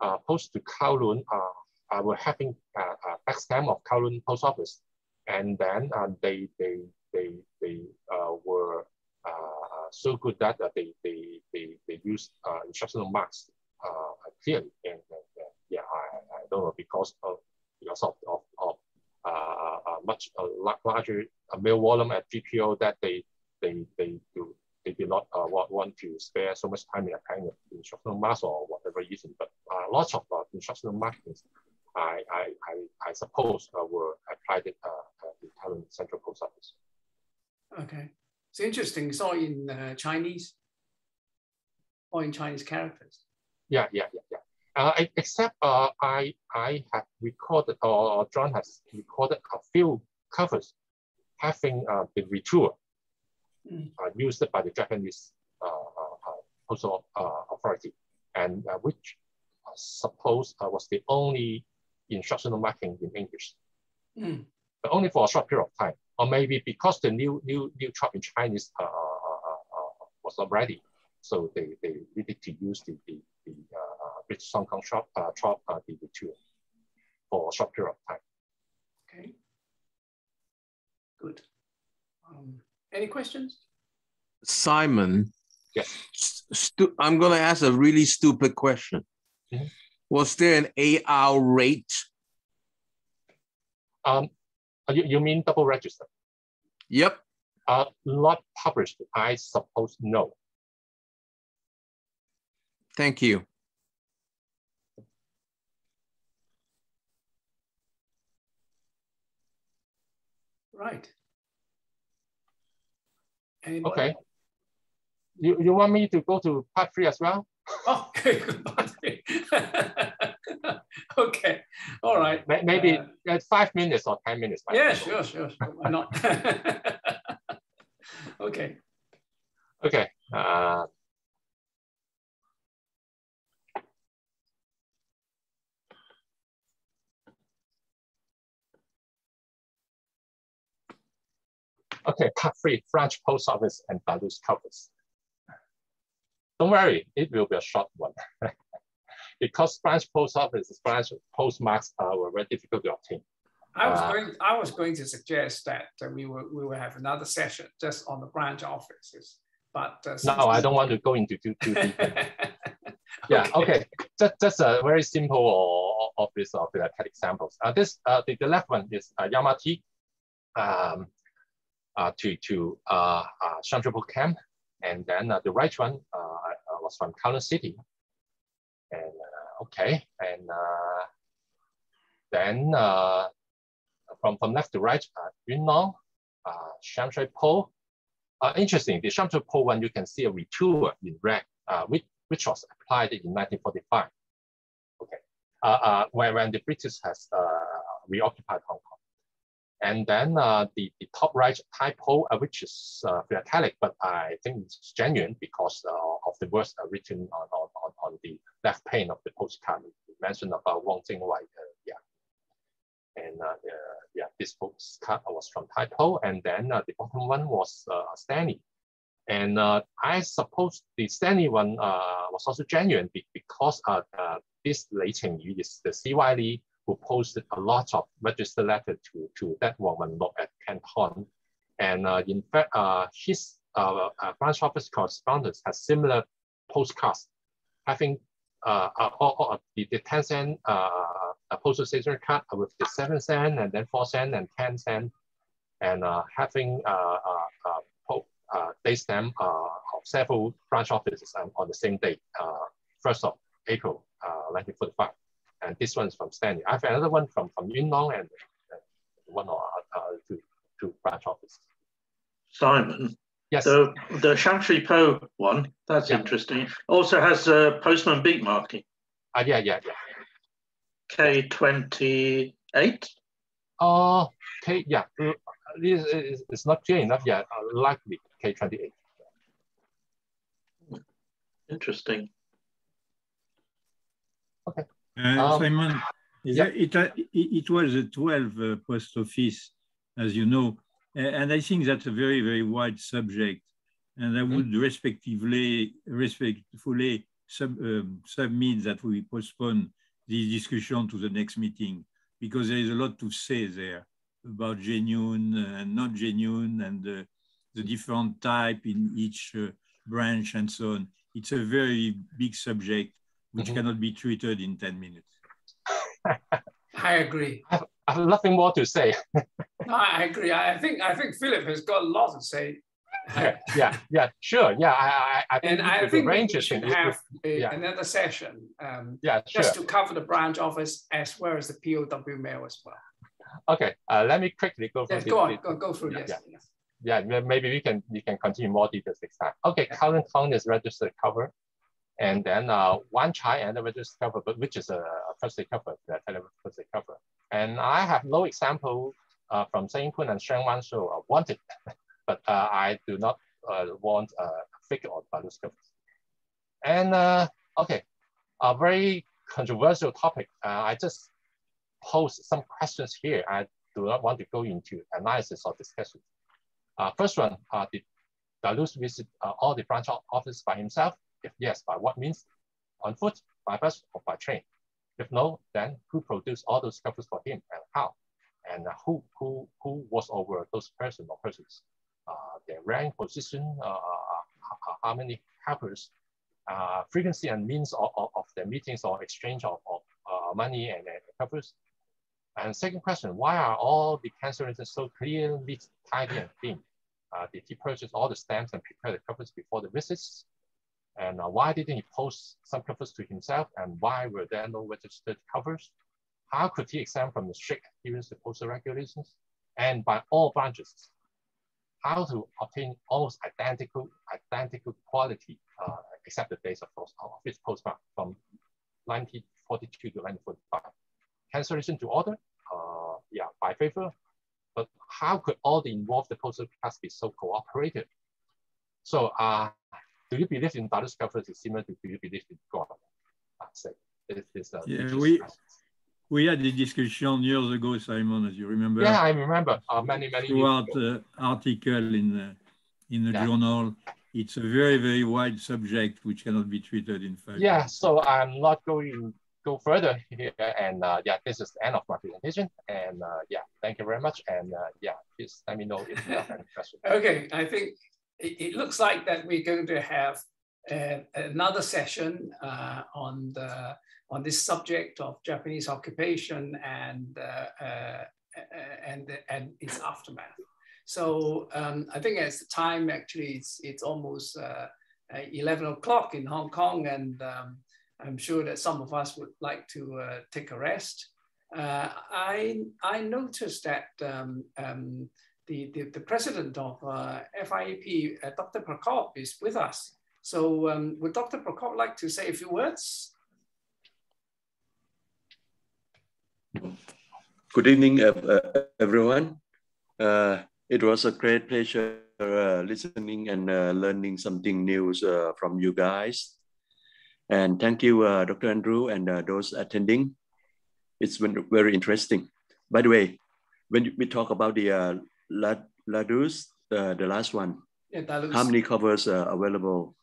uh, post to Kowloon uh, were having uh, uh, backstamp of Kowloon post office, and then uh, they they they they uh, were uh, so good that they they they they used instructional marks clearly, and, and yeah, I, I don't know because of because of of, of much larger mail volume at GPO that they they they do they did not uh, want, want to spare so much time in applying instructional marks or whatever reason. But uh, lots of uh, instructional markings, I I I, I suppose uh, were applied at uh, the current Central Post Office. Okay, it's interesting. It's all in uh, Chinese, all in Chinese characters. Yeah, yeah, yeah, yeah. Uh, except uh, I I have recorded or John has recorded a few covers having uh, been retooled, mm. uh, used by the Japanese uh, uh, postal uh, authority, and which I suppose was the only instructional marking in English, mm. but only for a short period of time, maybe because the new new new chop in Chinese was not ready, so they they needed to use the the, the British Hong Kong shop, uh, shop uh, the tour for a short period of time. Okay, good. Um, any questions? Simon. Yes. Stu I'm going to ask a really stupid question. Mm -hmm. Was there an eight-hour rate? Um, you, you mean double register? Yep. Uh, not published. I suppose no. Thank you. Right. Anybody? Okay. You, you want me to go to part three as well? Okay, okay, all right. Maybe uh, five minutes or 10 minutes. Yeah, sure, sure, sure. Why not? okay. Okay. Uh, Okay, part three, French post office and Dalous covers. Don't worry, it will be a short one. because branch post offices, branch postmarks are very difficult to obtain. I was, uh, going, I was going to suggest that uh, we will we will have another session just on the branch offices. But uh, no, I don't want to go into too, too deep. yeah, okay. okay. Just, just a very simple office of the examples. Uh, this uh, the, the left one is uh, Yaumati. Um, uh, to to uh, uh, Camp, and then uh, the right one uh, uh, was from Kowloon City. And okay, and uh, then uh, from from left to right, uh, Yuen Long, uh, Sham Shui Po. Uh, interesting, the Sham Shui Po one you can see a retour in red, uh, which which was applied in 1945. Okay, uh, uh, when when the British has uh, reoccupied Hong Kong. And then uh, the, the top right Tai Po, uh, which is uh, philatelic, but I think it's genuine because uh, of the words written on, on, on, the left pane of the postcard. You mentioned about Wang Jingwei, uh, yeah. And yeah, this postcard was from Tai Po. And then the bottom one was Stanley. And I suppose the Stanley one was also genuine because this Lei Qingyu is the CY Li who posted a lot of registered letter to, to that woman at Canton. And uh, in fact, uh, his uh, uh, branch office correspondence has similar postcards, having uh, uh, the, the 10 cent uh, postal station card with the 7 cent and then 4 cent and 10 cent, and having uh, uh, day stamp of several branch offices on, the same day, 1st of April 1945 and this one is from Stanley. I have another one from, from Yuen Long and uh, one or uh, two, two branch offices. Simon. Yes. The, the Sham Po one, that's yeah. interesting. Also has a postman beat marking. Uh, yeah, yeah, yeah. K28? Uh, K, yeah. It's, it's not clear enough yet. Uh, likely K28. Interesting. Okay. Uh, um, Simon, yeah. it, it, it, was a 12 uh, post office, as you know, and I think that's a very, very wide subject. And I would mm -hmm. respectively, respectfully sub, um, submit that we postpone this discussion to the next meeting because there is a lot to say there about genuine and not genuine and uh, the different type in each uh, branch and so on. It's a very big subject which mm -hmm. cannot be treated in 10 minutes. I agree. I have, I have, nothing more to say. no, I agree. I think I think Philip has got a lot to say. yeah, yeah, yeah, sure. Yeah, I, I, I think, and I think we should have a, yeah. another session. Um, yeah, sure. Just to cover the branch office as well as the POW mail as well. Okay, uh, let me quickly go through. Yes, go on, go, go through. Yeah, yes, yeah. yes. Yeah, maybe we can we can continue more details next time. Okay, Current Tong is registered cover. And then uh, Wan Chai and the register cover, but which is a first day cover, the first day cover. And I have no example uh, from Seng Poon and Sheng Wan Shou uh, wanted, but uh, I do not uh, want a figure or balance covers. And uh, okay, a very controversial topic. Uh, I just pose some questions here. I do not want to go into analysis or discussion. Uh, first one, uh, did Dalous visit uh, all the branch office by himself? If yes, by what means? On foot, by bus, or by train? If no, then who produced all those covers for him and how? And uh, who, who, who was over those person or persons? Uh, their rank, position, uh, uh, how many helpers, uh, frequency and means of, of, of the meetings or exchange of, of uh, money and, and. And second question, why are all the cancer reasons so clearly tidy and thin? Uh, did he purchase all the stamps and prepare the covers before the visits? And uh, why didn't he post some covers to himself? And why were there no registered covers? How could he exempt from the strict adherence to postal regulations? And by all branches, how to obtain almost identical identical quality, uh, except the days of, of his postmark from 1942 to 1945. Cancellation to order, uh, yeah, by favor. But how could all the involved postal class be so cooperative? So uh, do you believe in Dalous Governance is similar to do you believe in God? I'd say this uh, yeah, we, we had a discussion years ago, Simon, as you remember. Yeah, I remember uh, many, many Throughout the article in the, in the yeah. journal. It's a very, very wide subject which cannot be treated in five Yeah, so I'm not going go further here. And uh, yeah, this is the end of my presentation. And uh, yeah, thank you very much. And uh, yeah, please let me know if you have any questions. Okay, I think it, looks like that we're going to have uh, another session uh, on the on this subject of Japanese occupation and uh, uh, and and its aftermath. So um, I think as the time actually it's it's almost uh, 11 o'clock in Hong Kong, and um, I'm sure that some of us would like to uh, take a rest. Uh, I I noticed that um, um the, the, the president of uh, FIEP, Dr. Prakob, is with us. So um, would Dr. Prakob like to say a few words? Good evening, uh, everyone. Uh, it was a great pleasure uh, listening and uh, learning something new uh, from you guys. And thank you, uh, Dr. Andrew, and those attending. It's been very interesting. By the way, when we talk about the uh, Ladus, the last one, yeah, how many covers are available?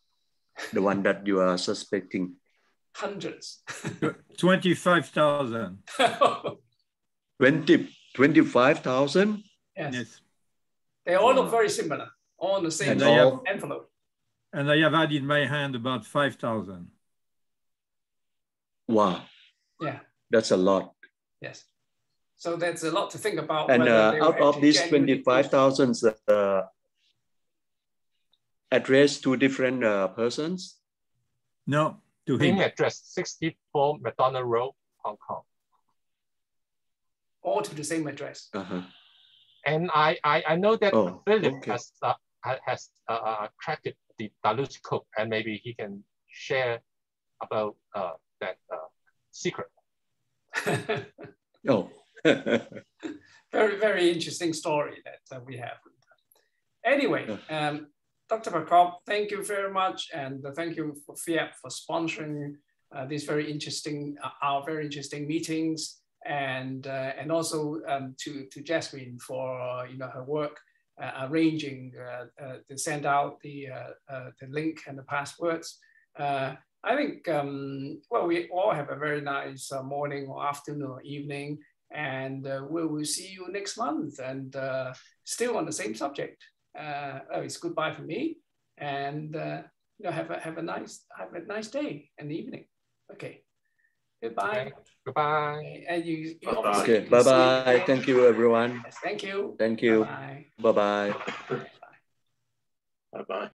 The one that you are suspecting? Hundreds. 25,000. 20, 25,000? Yes. yes. They all look very similar, all in the same and have, envelope. And I have had in my hand about 5,000. Wow. Yeah. That's a lot. Yes. So that's a lot to think about. And uh, out of these 25,000 uh, addressed to different uh, persons? No, to him. Same address, 64 MacDonnell Road, Hong Kong. All to the same address. Uh-huh. And I, I, I know that oh, Philip okay. has, uh, has uh, uh, cracked the Dalous code and maybe he can share about uh, that uh, secret. oh. very, very interesting story that uh, we have. Anyway, um, Dr. Prakob, thank you very much. And thank you for FIEP for sponsoring uh, these very interesting, uh, our very interesting meetings and uh, and also um, to to Jasmine for you know her work uh, arranging uh, uh to send out the uh, uh, the link and the passwords. I think um, well we all have a very nice morning or afternoon or evening, and uh, we will see you next month and uh, still on the same subject. Uh, oh, it's goodbye for me, and you know have a have a nice have a nice day and evening. Okay. Goodbye. Okay. Goodbye. And you, you okay. Bye bye. Thank you, everyone. Yes, thank you. Thank you. Bye bye. Bye bye.